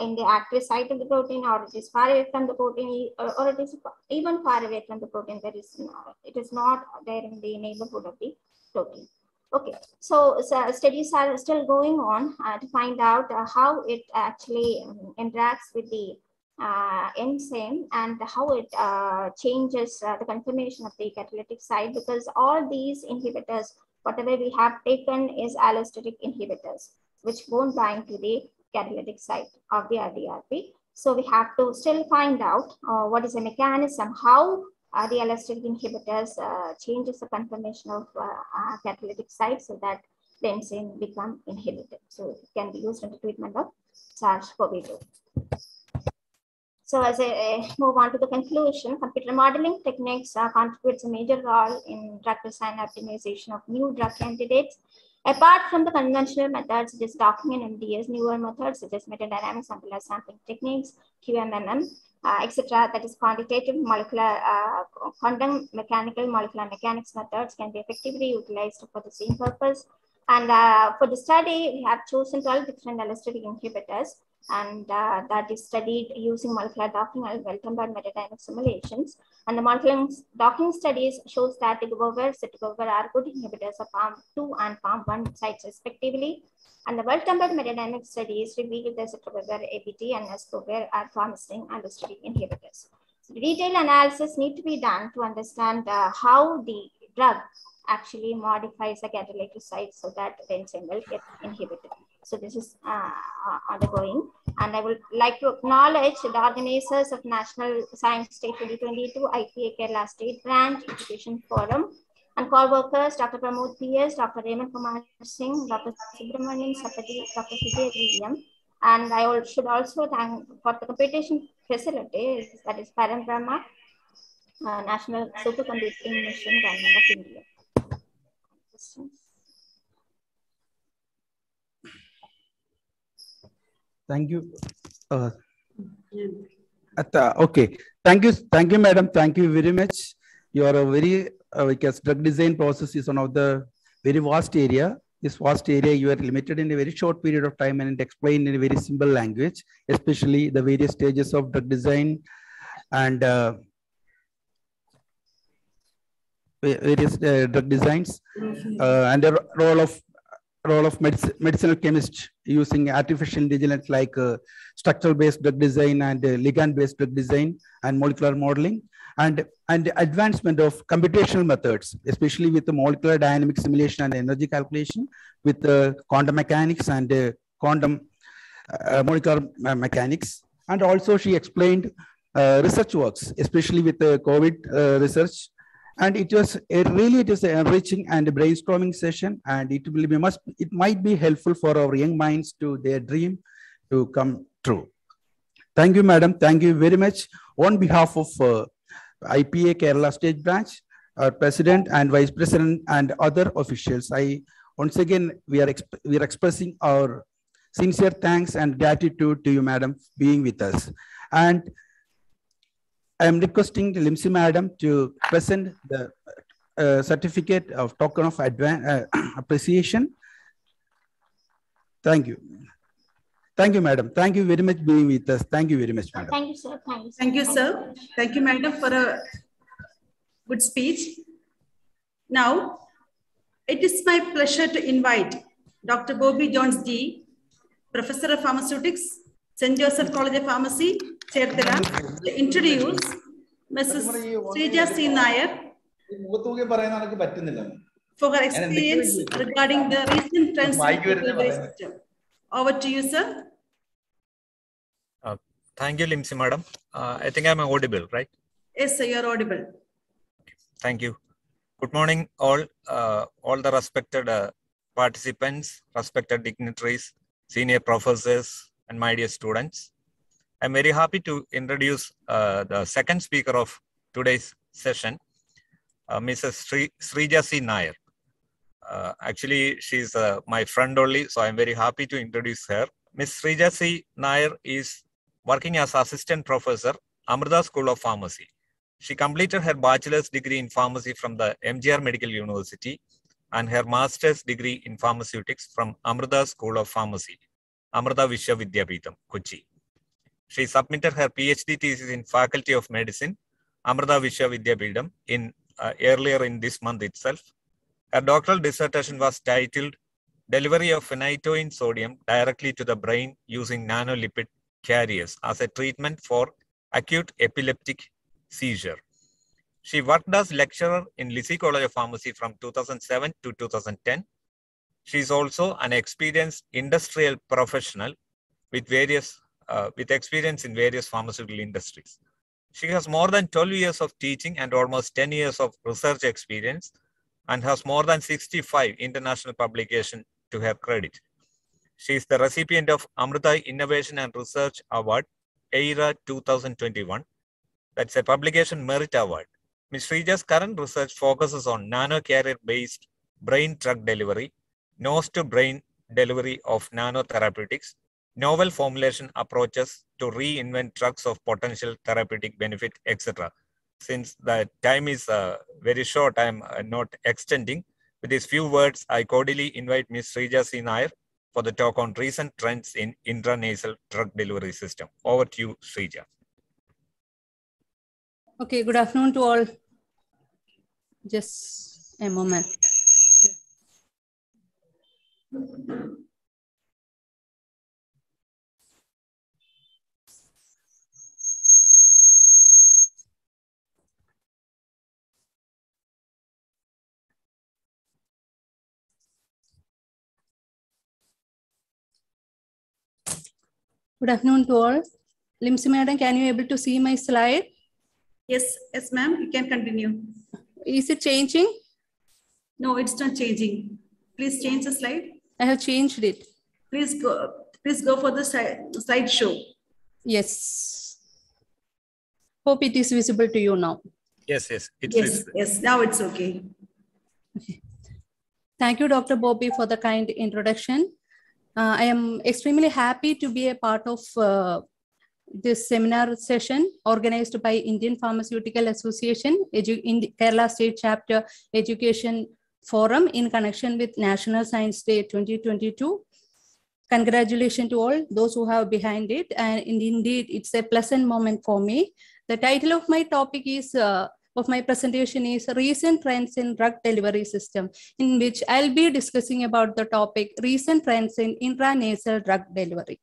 in the active site of the protein, or it is far away from the protein, or, or it is even far away from the protein? That is, it is not there in the neighborhood of the protein. Okay, so, so, studies are still going on uh, to find out uh, how it actually um, interacts with the uh, enzyme and how it uh, changes uh, the conformation of the catalytic site because all these inhibitors, whatever we have taken is allosteric inhibitors, which won't bind to the catalytic site of the RDRP. So we have to still find out uh, what is the mechanism, how uh, the allosteric inhibitors uh, changes the conformation of uh, catalytic site so that enzyme become inhibited. So it can be used in the treatment of SARS-CoV-2. So as I move on to the conclusion, computer modeling techniques uh, contributes a major role in drug design optimization of new drug candidates. Apart from the conventional methods such as docking and MDS, newer methods such as metadynamic sample sampling techniques, QMMM, uh, etc. That is quantitative molecular, uh, quantum mechanical molecular mechanics methods can be effectively utilized for the same purpose. And uh, for the study, we have chosen 12 different allosteric inhibitors and uh, that is studied using molecular docking and Weltenberg metadynamic simulations. And the molecular docking studies shows that Tigover, Citigover are good inhibitors of PAM2 and PAM1 sites respectively. And the Weltenberg metadynamic studies revealed that Citigover, ABT, and Escobar are promising allosteric inhibitors. So detailed analysis need to be done to understand uh, how the drug actually modifies the catalytic site so that the enzyme will get inhibited. So this is uh, undergoing. And I would like to acknowledge the organizers of National Science Day 2022 IPA Kerala State Branch Education Forum and call workers, Dr. Pramod P.S., Dr. Raymond Kumar Singh, Dr. Subramanian Sapati, Dr. Sujay William. And I should also thank for the computation facility, that is Param Brahma, uh, National Supercomputing Mission Government of India. Thank you. Uh, okay. Thank you. Thank you, madam. Thank you very much. You are a very, uh, because drug design process is one of the very vast area. This vast area, you are limited in a very short period of time and explained in a very simple language, especially the various stages of drug design and uh, various uh, drug designs uh, and the role of role of medic medicinal chemist using artificial intelligence like uh, structural based drug design and uh, ligand based drug design and molecular modeling and and advancement of computational methods especially with the molecular dynamic simulation and energy calculation with uh, quantum mechanics and uh, quantum uh, molecular mechanics. And also she explained research works especially with the covid research and it was really it is enriching and brainstorming session. And it will be must it might be helpful for our young minds to their dream to come true. Thank you madam. Thank you very much. On behalf of uh, ipa kerala state branch our president and vice president and other officials i once again we are we are expressing our sincere thanks and gratitude to you madam being with us. And I am requesting the Limsi madam to present the uh, certificate of token of uh, appreciation. Thank you. Thank you, madam. Thank you very much being with us. Thank you very much, madam. Thank you, sir. Thank you, sir. Thank you, sir. Thank you, madam, for a good speech. Now, it is my pleasure to invite Dr. Bobby Jones D, Professor of Pharmaceutics, St. Joseph College of Pharmacy, Cherthala, to introduce Mrs. Srija C. Nair for her experience regarding the recent trends in the delivery system. Over to you, sir. Uh, thank you, Limsi madam. Uh, I think I'm audible, right? Yes, sir, you're audible. Thank you. Good morning, all, uh, all the respected uh, participants, respected dignitaries, senior professors, and my dear students. I'm very happy to introduce uh, the second speaker of today's session, uh, Mrs. Sri, Srija C. Nair. Uh, actually, she's uh, my friend only, so I'm very happy to introduce her. Ms. Srija C. Nair is working as assistant professor, Amrita School of Pharmacy. She completed her bachelor's degree in pharmacy from the MGR Medical University and her master's degree in pharmaceutics from Amrita School of Pharmacy, Amrita Vishwa Vidyapeetham, Kochi. She submitted her PhD thesis in Faculty of Medicine, Amrita Vishwa Vidyapeetham, in uh, earlier in this month itself. Her doctoral dissertation was titled Delivery of phenytoin sodium directly to the brain using nanolipid carriers as a treatment for acute epileptic seizure. She worked as lecturer in Lisi College of Pharmacy from 2007 to 2010. She is also an experienced industrial professional with various uh, with experience in various pharmaceutical industries. She has more than 12 years of teaching and almost 10 years of research experience and has more than 65 international publications to her credit. She is the recipient of Amrita Innovation and Research Award, EIRA 2021. That's a publication merit award. Ms. Srija's current research focuses on nano-carrier-based brain drug delivery, nose-to-brain delivery of nanotherapeutics, novel formulation approaches to reinvent drugs of potential therapeutic benefit, etc. Since the time is uh, very short, I'm uh, not extending. With these few words, I cordially invite Ms. Srija C. Nair for the talk on recent trends in intranasal drug delivery system. Over to you, Srija. Okay, good afternoon to all. Just a moment. Good afternoon to all. Limsi madam, can you able to see my slide? Yes, yes, ma'am. You can continue. Is it changing? No, it's not changing. Please change the slide. I have changed it. Please go. Please go for the slide slideshow. Yes. Hope it is visible to you now. Yes, yes, it's Yes, visible. yes. Now it's okay. Thank you, Dr. Bobby, for the kind introduction. Uh, I am extremely happy to be a part of uh, this seminar session organized by Indian Pharmaceutical Association, Edu in Kerala State Chapter Education Forum in connection with National Science Day 2022. Congratulations to all those who have behind it. And indeed, it's a pleasant moment for me. The title of my topic is uh, of my presentation is recent trends in drug delivery system in which I'll be discussing about the topic recent trends in intranasal drug delivery.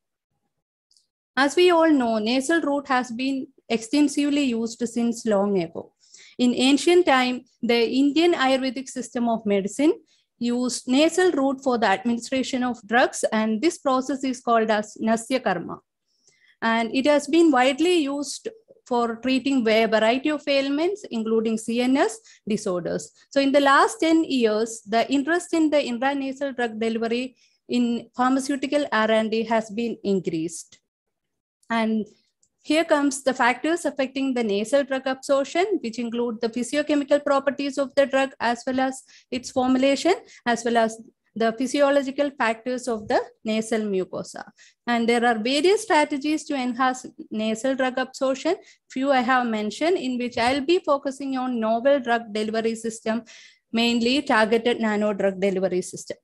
As we all know, nasal route has been extensively used since long ago. In ancient time, the Indian Ayurvedic system of medicine used nasal route for the administration of drugs and this process is called as Nasya Karma. And it has been widely used for treating a variety of ailments, including CNS disorders. So in the last 10 years, the interest in the intranasal drug delivery in pharmaceutical R&D has been increased. And here comes the factors affecting the nasal drug absorption, which include the physiochemical properties of the drug, as well as its formulation, as well as the physiological factors of the nasal mucosa. And there are various strategies to enhance nasal drug absorption. Few I have mentioned in which I'll be focusing on novel drug delivery system, mainly targeted nano drug delivery system.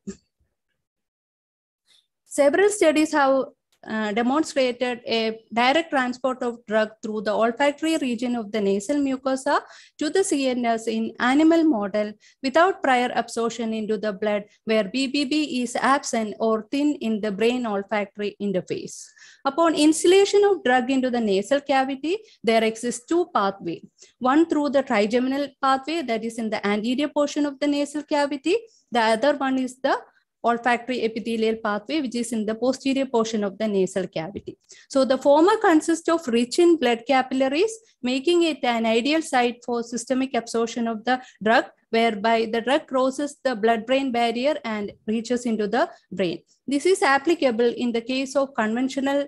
Several studies have uh, demonstrated a direct transport of drug through the olfactory region of the nasal mucosa to the CNS in animal model without prior absorption into the blood where BBB is absent or thin in the brain olfactory interface. Upon instillation of drug into the nasal cavity, there exists two pathways. One through the trigeminal pathway that is in the anterior portion of the nasal cavity. The other one is the olfactory epithelial pathway, which is in the posterior portion of the nasal cavity. So the former consists of rich in blood capillaries, making it an ideal site for systemic absorption of the drug, whereby the drug crosses the blood-brain barrier and reaches into the brain. This is applicable in the case of conventional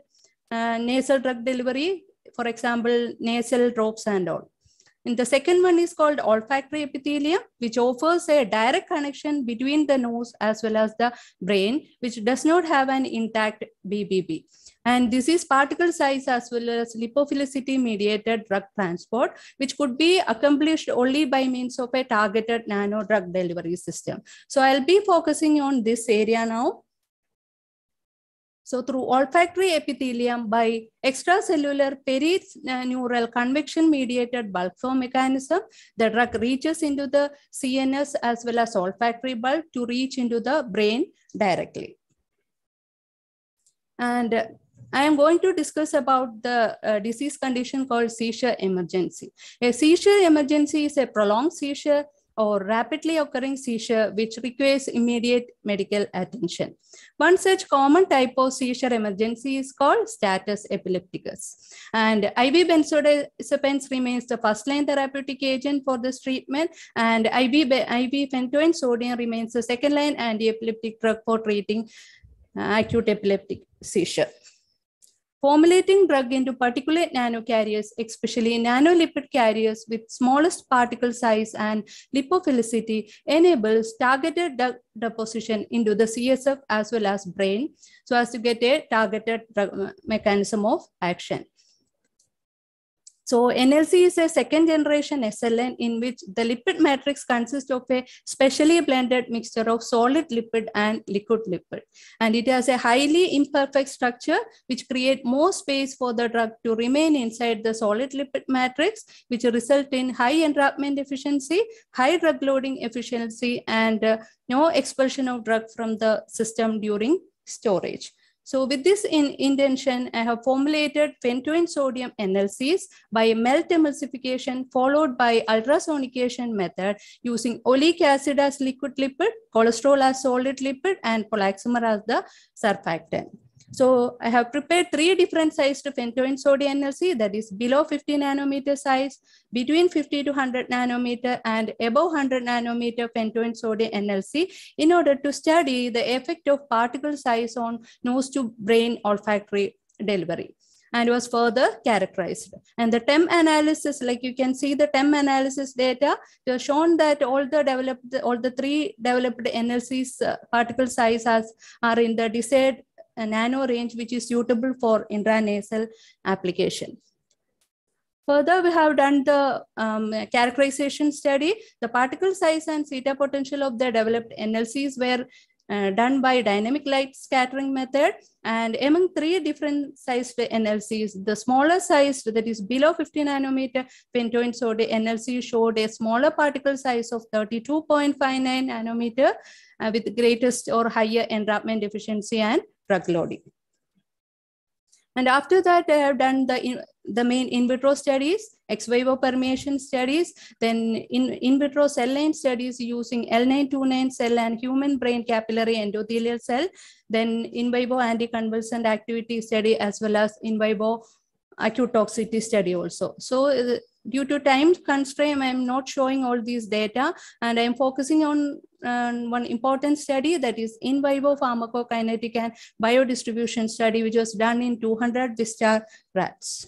uh, nasal drug delivery, for example, nasal drops and all. And the second one is called olfactory epithelium, which offers a direct connection between the nose as well as the brain, which does not have an intact BBB. And this is particle size as well as lipophilicity mediated drug transport, which could be accomplished only by means of a targeted nano drug delivery system. So I'll be focusing on this area now. So through olfactory epithelium by extracellular perineural convection mediated bulk flow mechanism, the drug reaches into the CNS as well as olfactory bulb to reach into the brain directly. And I am going to discuss about the uh, disease condition called seizure emergency. A seizure emergency is a prolonged seizure or rapidly occurring seizure which requires immediate medical attention. One such common type of seizure emergency is called status epilepticus. And IV benzodiazepines remains the first line therapeutic agent for this treatment and IV, IV phenytoin sodium remains the second line anti-epileptic drug for treating uh, acute epileptic seizure. Formulating drug into particulate nanocarriers, especially nanolipid carriers with smallest particle size and lipophilicity, enables targeted drug deposition into the CSF as well as brain, so as to get a targeted mechanism of action. So NLC is a second generation SLN in which the lipid matrix consists of a specially blended mixture of solid lipid and liquid lipid. And it has a highly imperfect structure which create more space for the drug to remain inside the solid lipid matrix, which result in high entrapment efficiency, high drug loading efficiency, and uh, no expulsion of drug from the system during storage. So with this in intention, I have formulated phenytoin sodium NLCs by melt emulsification followed by ultrasonication method using oleic acid as liquid lipid, cholesterol as solid lipid, and polaxamer as the surfactant. So I have prepared three different sized phenytoin sodium NLC that is below 50 nanometer size, between 50 to 100 nanometer and above 100 nanometer phenytoin sodium NLC in order to study the effect of particle size on nose to brain olfactory delivery and was further characterized. And the TEM analysis, like you can see the TEM analysis data, they have shown that all the developed, all the three developed NLCs uh, particle size has, are in the desired a nano range which is suitable for intranasal application. Further, we have done the um, characterization study. The particle size and zeta potential of the developed NLCs were uh, done by dynamic light scattering method. And among three different sized NLCs, the smaller size that is below 50 nanometer phenytoin sodium NLC showed a smaller particle size of 32.59 nanometer uh, with greatest or higher entrapment efficiency and drug loading. And after that, I have done the, in, the main in vitro studies, ex vivo permeation studies, then in, in vitro cell line studies using L929 cell and human brain capillary endothelial cell, then in vivo anticonvulsant activity study as well as in vivo acute toxicity study also. So uh, due to time constraint, I'm not showing all these data and I'm focusing on one important study that is in vivo pharmacokinetic and biodistribution study, which was done in 200 Wistar rats.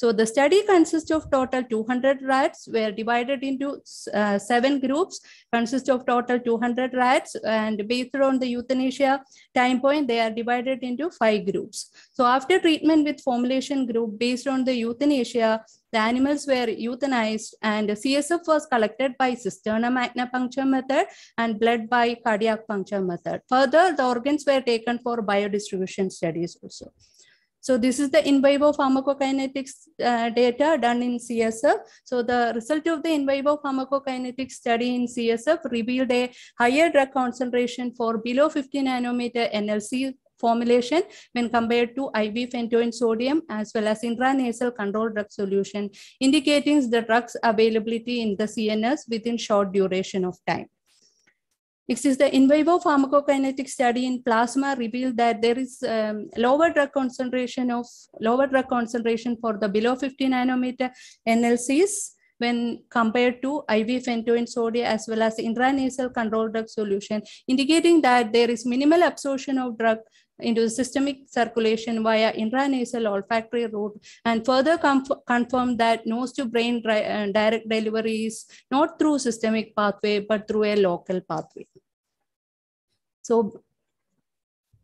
So the study consists of total 200 rats were divided into uh, seven groups, consist of total 200 rats and based on the euthanasia time point, they are divided into five groups. So after treatment with formulation group based on the euthanasia, the animals were euthanized and CSF was collected by cisterna magna puncture method and blood by cardiac puncture method. Further, the organs were taken for biodistribution studies also. So this is the in vivo pharmacokinetics uh, data done in CSF. So the result of the in vivo pharmacokinetics study in CSF revealed a higher drug concentration for below 50 nanometer NLC formulation when compared to IV phenytoin sodium as well as intranasal control drug solution, indicating the drug's availability in the CNS within short duration of time. Is the in vivo pharmacokinetic study in plasma revealed that there is um, lower drug concentration of lower drug concentration for the below 50 nanometer NLCs when compared to IV phentoin sodium as well as intranasal control drug solution, indicating that there is minimal absorption of drug into the systemic circulation via intranasal olfactory route and further confirm that nose to brain uh, direct delivery is not through systemic pathway but through a local pathway. So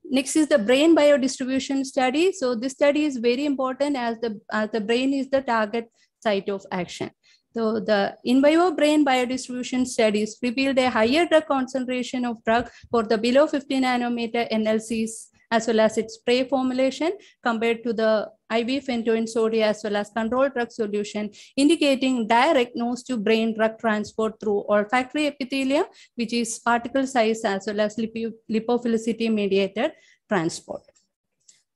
next is the brain biodistribution study. So this study is very important as the, as the brain is the target site of action. So the in vivo brain biodistribution studies revealed a higher drug concentration of drug for the below 50 nanometer NLCs as well as its spray formulation compared to the IV phentoin sodium as well as control drug solution, indicating direct nose to brain drug transport through olfactory epithelium, which is particle size as well as lipophilicity mediated transport.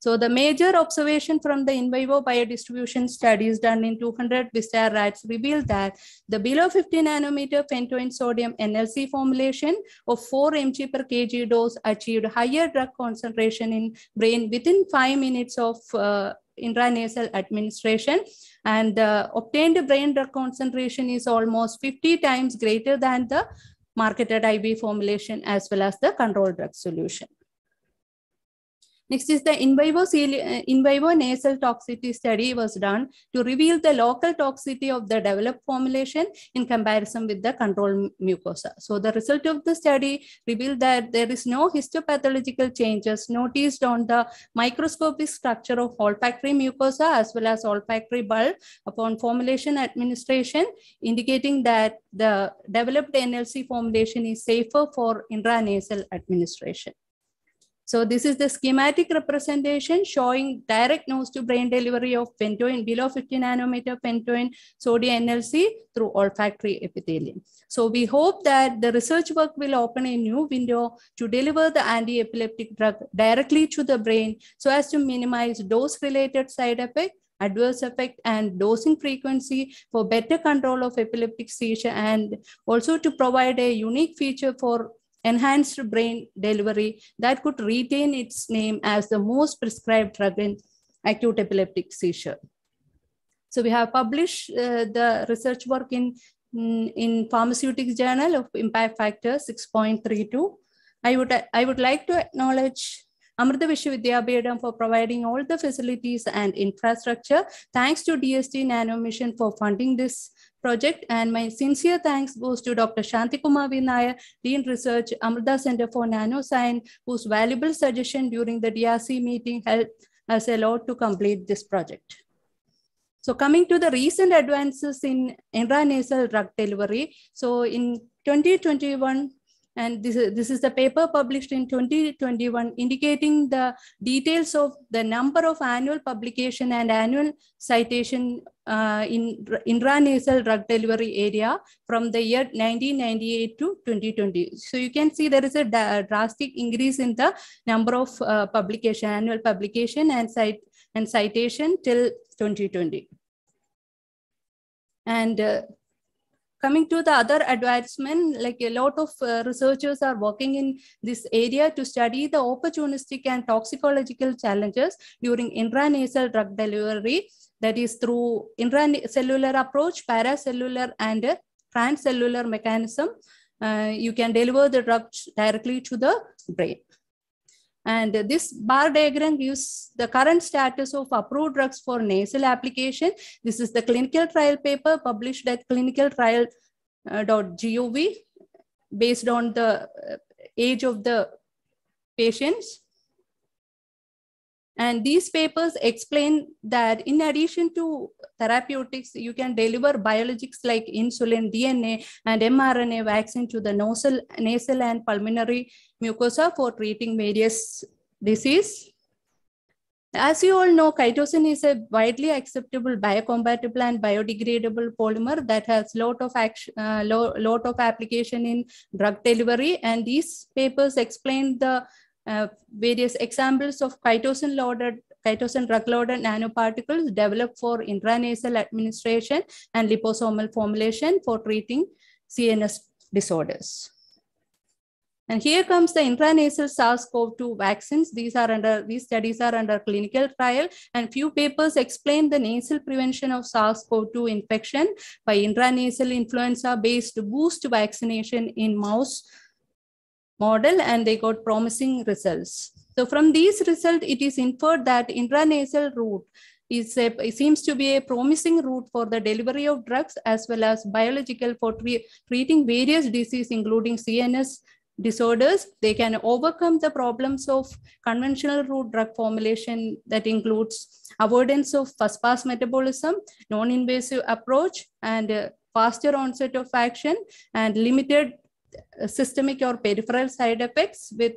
So the major observation from the in vivo biodistribution studies done in 200 Wistar rats revealed that the below 50 nanometer phentoin sodium NLC formulation of 4 mg per kg dose achieved higher drug concentration in brain within five minutes of uh, intranasal administration and the obtained brain drug concentration is almost 50 times greater than the marketed IV formulation as well as the control drug solution. Next is the in vivo, uh, in vivo nasal toxicity study was done to reveal the local toxicity of the developed formulation in comparison with the control mucosa. So the result of the study revealed that there is no histopathological changes noticed on the microscopic structure of olfactory mucosa as well as olfactory bulb upon formulation administration, indicating that the developed NLC formulation is safer for intranasal administration. So this is the schematic representation showing direct nose to brain delivery of pentoin below 50 nanometer pentoin sodium NLC through olfactory epithelium. So we hope that the research work will open a new window to deliver the anti-epileptic drug directly to the brain so as to minimize dose-related side effect adverse effect and dosing frequency for better control of epileptic seizure and also to provide a unique feature for enhanced brain delivery that could retain its name as the most prescribed drug in acute epileptic seizure. So we have published uh, the research work in, mm, in Pharmaceutics Journal of Impact Factor 6.32. I would, I would like to acknowledge Amrita Vishwavidyabhedam for providing all the facilities and infrastructure. Thanks to DST Nano Mission for funding this project. And my sincere thanks goes to Dr. Shanti Kumar Vinaya, Dean Research, Amrita Center for Nanoscience, whose valuable suggestion during the DRC meeting helped us a lot to complete this project. So coming to the recent advances in intranasal drug delivery. So in 2021, and this is, this is the paper published in 2021 indicating the details of the number of annual publication and annual citation uh, in intranasal drug delivery area from the year 1998 to 2020. So you can see there is a drastic increase in the number of uh, publication, annual publication and, cite, and citation till 2020. And uh, coming to the other advancement, like a lot of uh, researchers are working in this area to study the opportunistic and toxicological challenges during intranasal drug delivery, that is through intracellular approach, paracellular and transcellular mechanism. Uh, you can deliver the drug directly to the brain. And this bar diagram gives the current status of approved drugs for nasal application. This is the clinical trial paper published at clinicaltrial.gov uh, based on the uh, age of the patients. And these papers explain that in addition to therapeutics, you can deliver biologics like insulin, DNA, and mRNA vaccine to the nasal, nasal and pulmonary mucosa for treating various disease. As you all know, chitosan is a widely acceptable biocompatible and biodegradable polymer that has lot of uh, lot of application in drug delivery. And these papers explain the uh, various examples of chitosan loaded chitosan drug loaded nanoparticles developed for intranasal administration and liposomal formulation for treating CNS disorders. And here comes the intranasal SARS-CoV-2 vaccines. These are under these studies are under clinical trial, and few papers explain the nasal prevention of SARS-CoV-2 infection by intranasal influenza-based boost vaccination in mouse model, and they got promising results. So from these results, it is inferred that intranasal route is a, it seems to be a promising route for the delivery of drugs as well as biological for tre treating various diseases, including CNS disorders. They can overcome the problems of conventional route drug formulation that includes avoidance of first pass metabolism, non-invasive approach, and uh, faster onset of action, and limited systemic or peripheral side effects with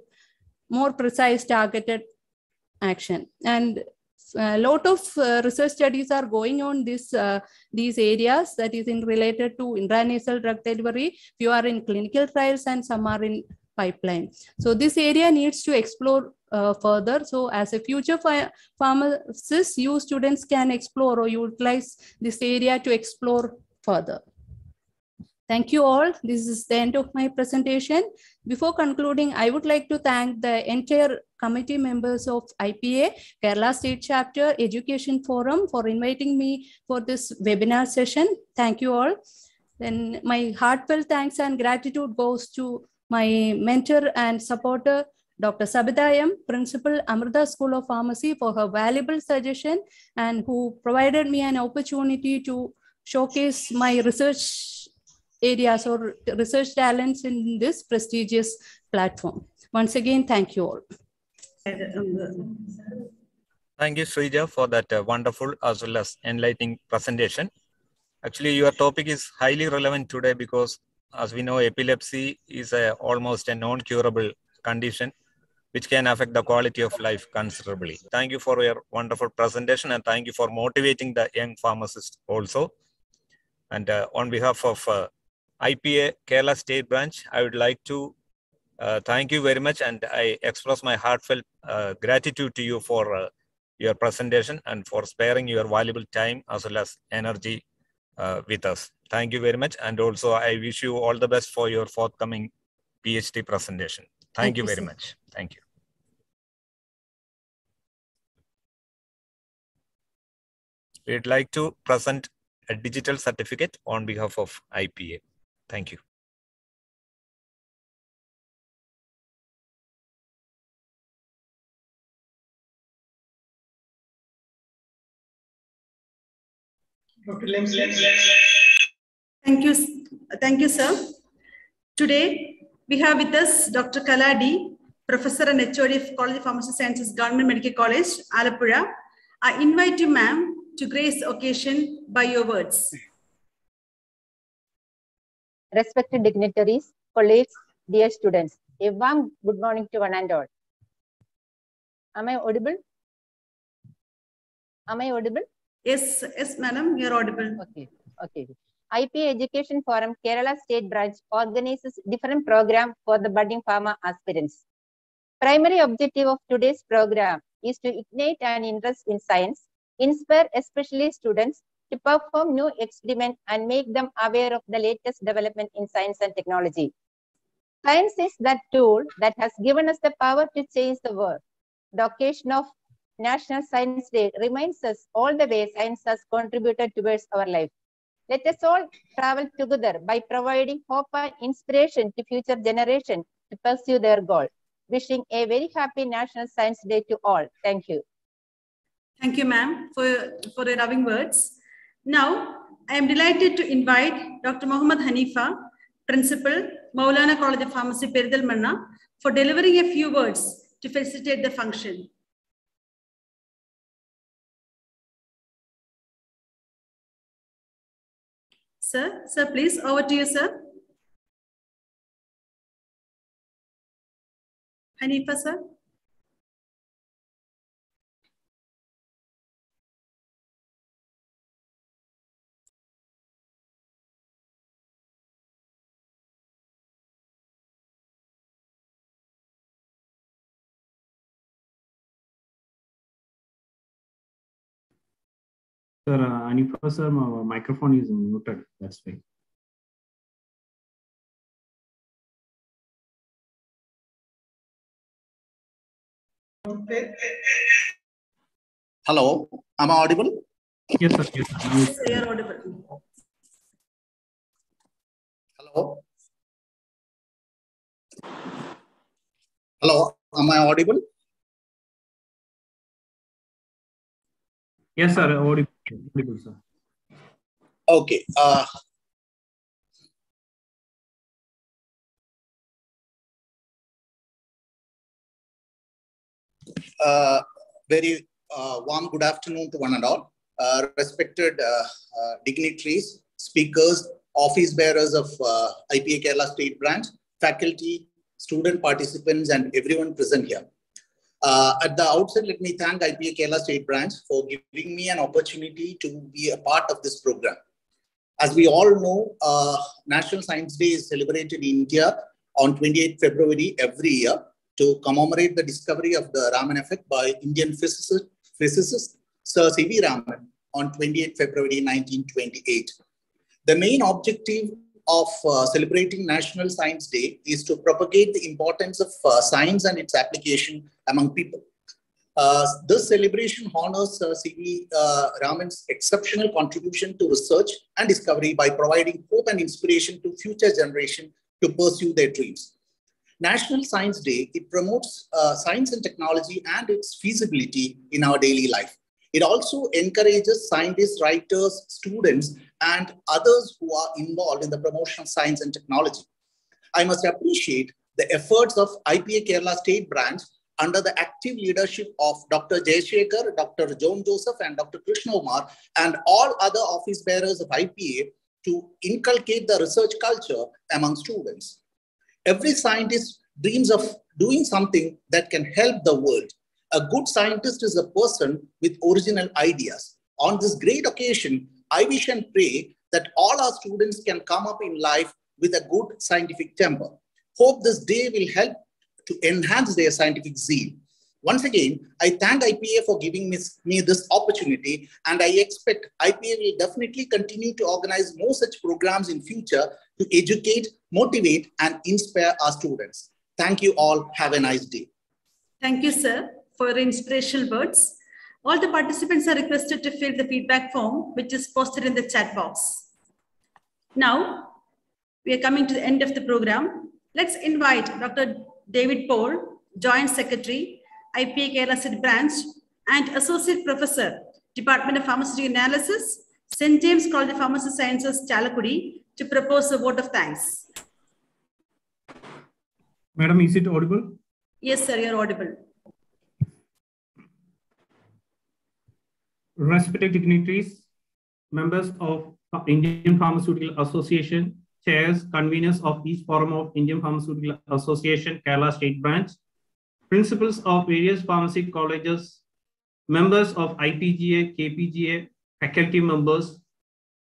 more precise targeted action. And a lot of uh, research studies are going on this uh, these areas that is in related to intranasal drug delivery. Few are in clinical trials and some are in pipeline. So this area needs to explore uh, further. So as a future pharmacist you students can explore or utilize this area to explore further Thank you all. This is the end of my presentation. Before concluding, I would like to thank the entire committee members of IPA, Kerala State Chapter Education Forum for inviting me for this webinar session. Thank you all. Then my heartfelt thanks and gratitude goes to my mentor and supporter, Dr. Sabita M, Principal Amrita School of Pharmacy for her valuable suggestion and who provided me an opportunity to showcase my research areas or research talents in this prestigious platform. Once again, thank you all. Thank you, Srija, for that uh, wonderful as well as enlightening presentation. Actually, your topic is highly relevant today because, as we know, epilepsy is a, almost a non-curable condition which can affect the quality of life considerably. Thank you for your wonderful presentation and thank you for motivating the young pharmacists also. And uh, on behalf of uh, IPA Kerala State Branch, I would like to uh, thank you very much and I express my heartfelt uh, gratitude to you for uh, your presentation and for sparing your valuable time as well as energy uh, with us. Thank you very much. And also I wish you all the best for your forthcoming PhD presentation. Thank, thank you, you very sir. much. Thank you. We'd like to present a digital certificate on behalf of IPA. Thank you. Dr. Lims. Thank you. Thank you, sir. Today, we have with us Dr. Kaladi, Professor and HOD of College of Pharmacy Sciences, Government Medical College, Alappuzha. I invite you, ma'am, to grace occasion by your words respected dignitaries, colleagues, dear students. A warm good morning to one and all. Am I audible? Am I audible? Yes, yes, madam, you're audible. Okay, okay. IP Education Forum Kerala State Branch organizes different program for the budding pharma aspirants. Primary objective of today's program is to ignite an interest in science, inspire especially students to perform new experiments and make them aware of the latest development in science and technology. Science is that tool that has given us the power to change the world. The occasion of National Science Day reminds us all the ways science has contributed towards our life. Let us all travel together by providing hope and inspiration to future generations to pursue their goal. Wishing a very happy National Science Day to all. Thank you. Thank you, ma'am, for, for your loving words. Now, I am delighted to invite Dr. Muhammad Hanifa, Principal, Maulana College of Pharmacy, Peridalmanna, for delivering a few words to facilitate the function. Sir, sir, please, over to you, sir. Hanifa, sir. Sir, uh, Anifa sir, my microphone is muted. That's why. Hello, am I audible? Yes, sir. Yes, sir. Yes, sir, you're audible. Hello. Hello, am I audible? Yes, sir. Audible, Okay. Uh, uh, very uh, warm good afternoon to one and all. Uh, respected uh, uh, dignitaries, speakers, office bearers of IPA Kerala State Branch, faculty, student participants, and everyone present here. Uh, at the outset, let me thank IPA Kerala State Branch for giving me an opportunity to be a part of this program. As we all know, uh, National Science Day is celebrated in India on 28 February every year to commemorate the discovery of the Raman effect by Indian physicist, physicist Sir C.V. Raman on 28 February 1928. The main objective of uh, celebrating National Science Day is to propagate the importance of uh, science and its application among people. Uh, this celebration honors uh, C.V. Uh, Raman's exceptional contribution to research and discovery by providing hope and inspiration to future generations to pursue their dreams. National Science Day, it promotes uh, science and technology and its feasibility in our daily life. It also encourages scientists, writers, students, and others who are involved in the promotion of science and technology. I must appreciate the efforts of IPA Kerala State Branch under the active leadership of Dr. Jayashekhar, Dr. John Joseph, and Dr. Krishnakumar, and all other office bearers of IPA to inculcate the research culture among students. Every scientist dreams of doing something that can help the world. A good scientist is a person with original ideas. On this great occasion, I wish and pray that all our students can come up in life with a good scientific temper. Hope this day will help to enhance their scientific zeal. Once again, I thank IPA for giving me, this opportunity, and I expect IPA will definitely continue to organize more such programs in future to educate, motivate, and inspire our students. Thank you all. Have a nice day. Thank you, sir, for inspirational words. All the participants are requested to fill the feedback form, which is posted in the chat box. Now, we are coming to the end of the program. Let's invite Dr. David Paul, Joint Secretary, IPA Kerala Branch, and Associate Professor, Department of Pharmaceutical Analysis, St. James College of Pharmacy Sciences, Chalakudi, to propose a vote of thanks. Madam, is it audible? Yes, sir, you're audible. Respected dignitaries, members of Indian Pharmaceutical Association, chairs, conveners of each forum of Indian Pharmaceutical Association, Kerala State Branch, principals of various pharmacy colleges, members of IPGA, KPGA, faculty members,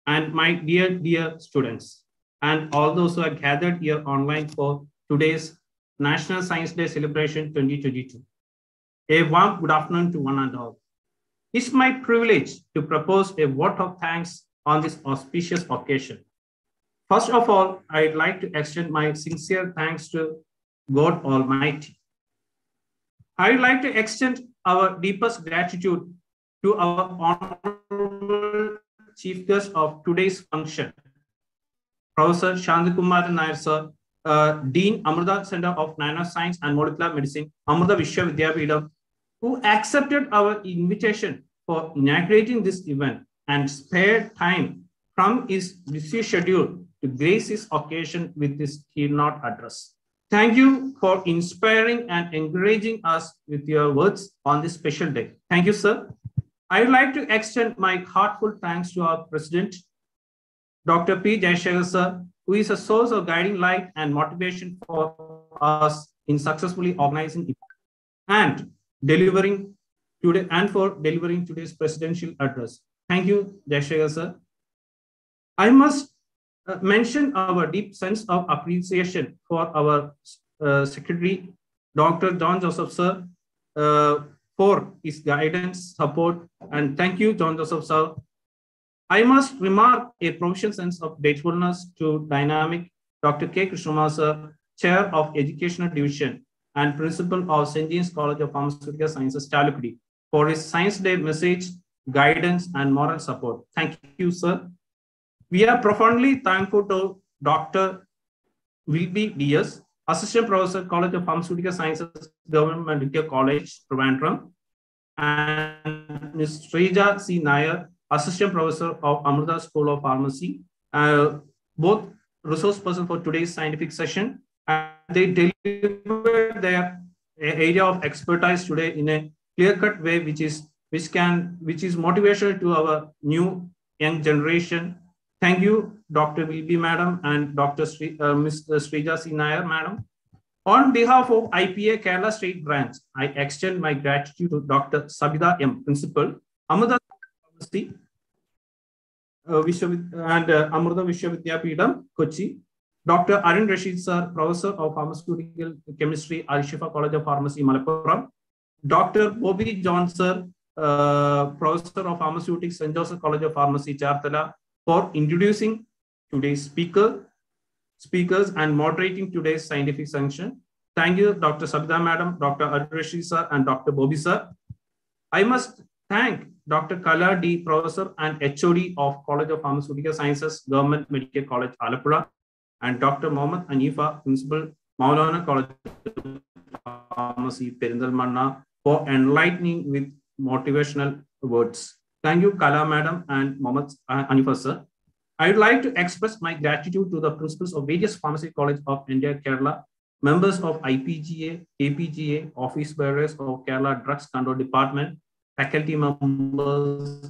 and my dear, dear students, and all those who are gathered here online for today's National Science Day celebration 2022. A warm good afternoon to one and all. It's my privilege to propose a vote of thanks on this auspicious occasion. First of all, I'd like to extend my sincere thanks to God Almighty. I'd like to extend our deepest gratitude to our honorable chief guest of today's function, Professor Shantikumar Nair sir, uh, Dean Amrita Center of Nanoscience and Molecular Medicine, Amrita Vishwavidyapeetham, who accepted our invitation for inaugurating this event and spared time from his busy schedule to grace this occasion with this keynote address. Thank you for inspiring and encouraging us with your words on this special day. Thank you, sir. I would like to extend my heartfelt thanks to our president, Dr. P. Jayashekhar, sir, who is a source of guiding light and motivation for us in successfully organizing and delivering today and for delivering today's presidential address. Thank you, Jayashekhar, sir. I must uh, mention our deep sense of appreciation for our uh, secretary, Dr. John Joseph, sir, uh, for his guidance, support, and thank you, John Joseph, sir. I must remark a provision sense of gratefulness to dynamic Dr. K. Krishnamasa, Chair of Educational Division, and Principal of St. James College of Pharmaceutical Sciences, Chalakudi, for his Science Day message, guidance, and moral support. Thank you, sir. We are profoundly thankful to Dr. Wilby Diaz, Assistant Professor, College of Pharmaceutical Sciences, Government Medical College, Trivandrum, and Ms. Sreja C. Nair, Assistant Professor of Amrita School of Pharmacy, uh, both resource person for today's scientific session. And they delivered their area of expertise today in a clear-cut way, which is which can which is motivational to our new young generation. Thank you, Dr. Vilbi Madam and Dr. Sri, uh, Ms. Nair Madam. On behalf of IPA Kerala State Branch, I extend my gratitude to Dr. Sabitha M. Principal, Amrita University, uh, and uh, Amrita Vishwavidyapeetham, Kochi, Dr. Arun Rashid Sir, Professor of Pharmaceutical Chemistry, Al Shifa College of Pharmacy, Malappuram, Dr. Bobby John Sir, uh, Professor of Pharmaceutics, St. Joseph College of Pharmacy, Cherthala, for introducing today's speaker, speakers and moderating today's scientific function. Thank you, Dr. Sabitha Madam, Dr. Arun Rashid Sir, and Dr. Bobby Sir. I must thank Dr. Kala D, Professor and HOD of College of Pharmaceutical Sciences, Government Medical College, Alappuzha, and Dr. Mohammed Anifa, Principal, Maulana College Pharmacy, Perinthalmanna, for enlightening with motivational words. Thank you, Kala Madam and Mohammed Anifa Sir. I would like to express my gratitude to the principals of various pharmacy colleges of India, Kerala, members of IPGA, APGA, office bearers of Kerala Drugs Control Department, faculty members,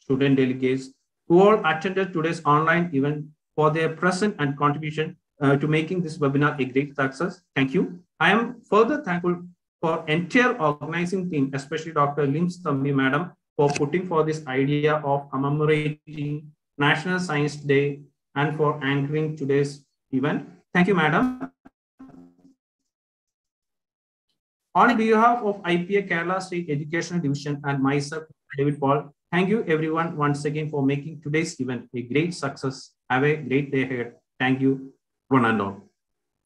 student delegates, who all attended today's online event for their presence and contribution uh, to making this webinar a great success. Thank you. I am further thankful for entire organizing team, especially Dr. Lim Stambi Madam, for putting for this idea of commemorating National Science Day and for anchoring today's event. Thank you, Madam. On behalf of IPA Kerala State Educational Division and myself, David Paul, thank you everyone once again for making today's event a great success. Have a great day ahead. Thank you, one and all.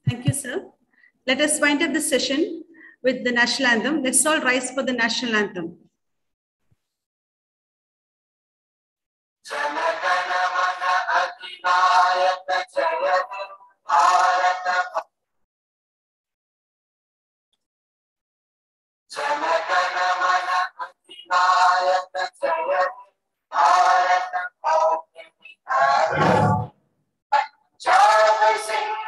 Thank you, sir. Let us wind up the session with the national anthem. Let's all rise for the national anthem. Singh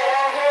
Yeah.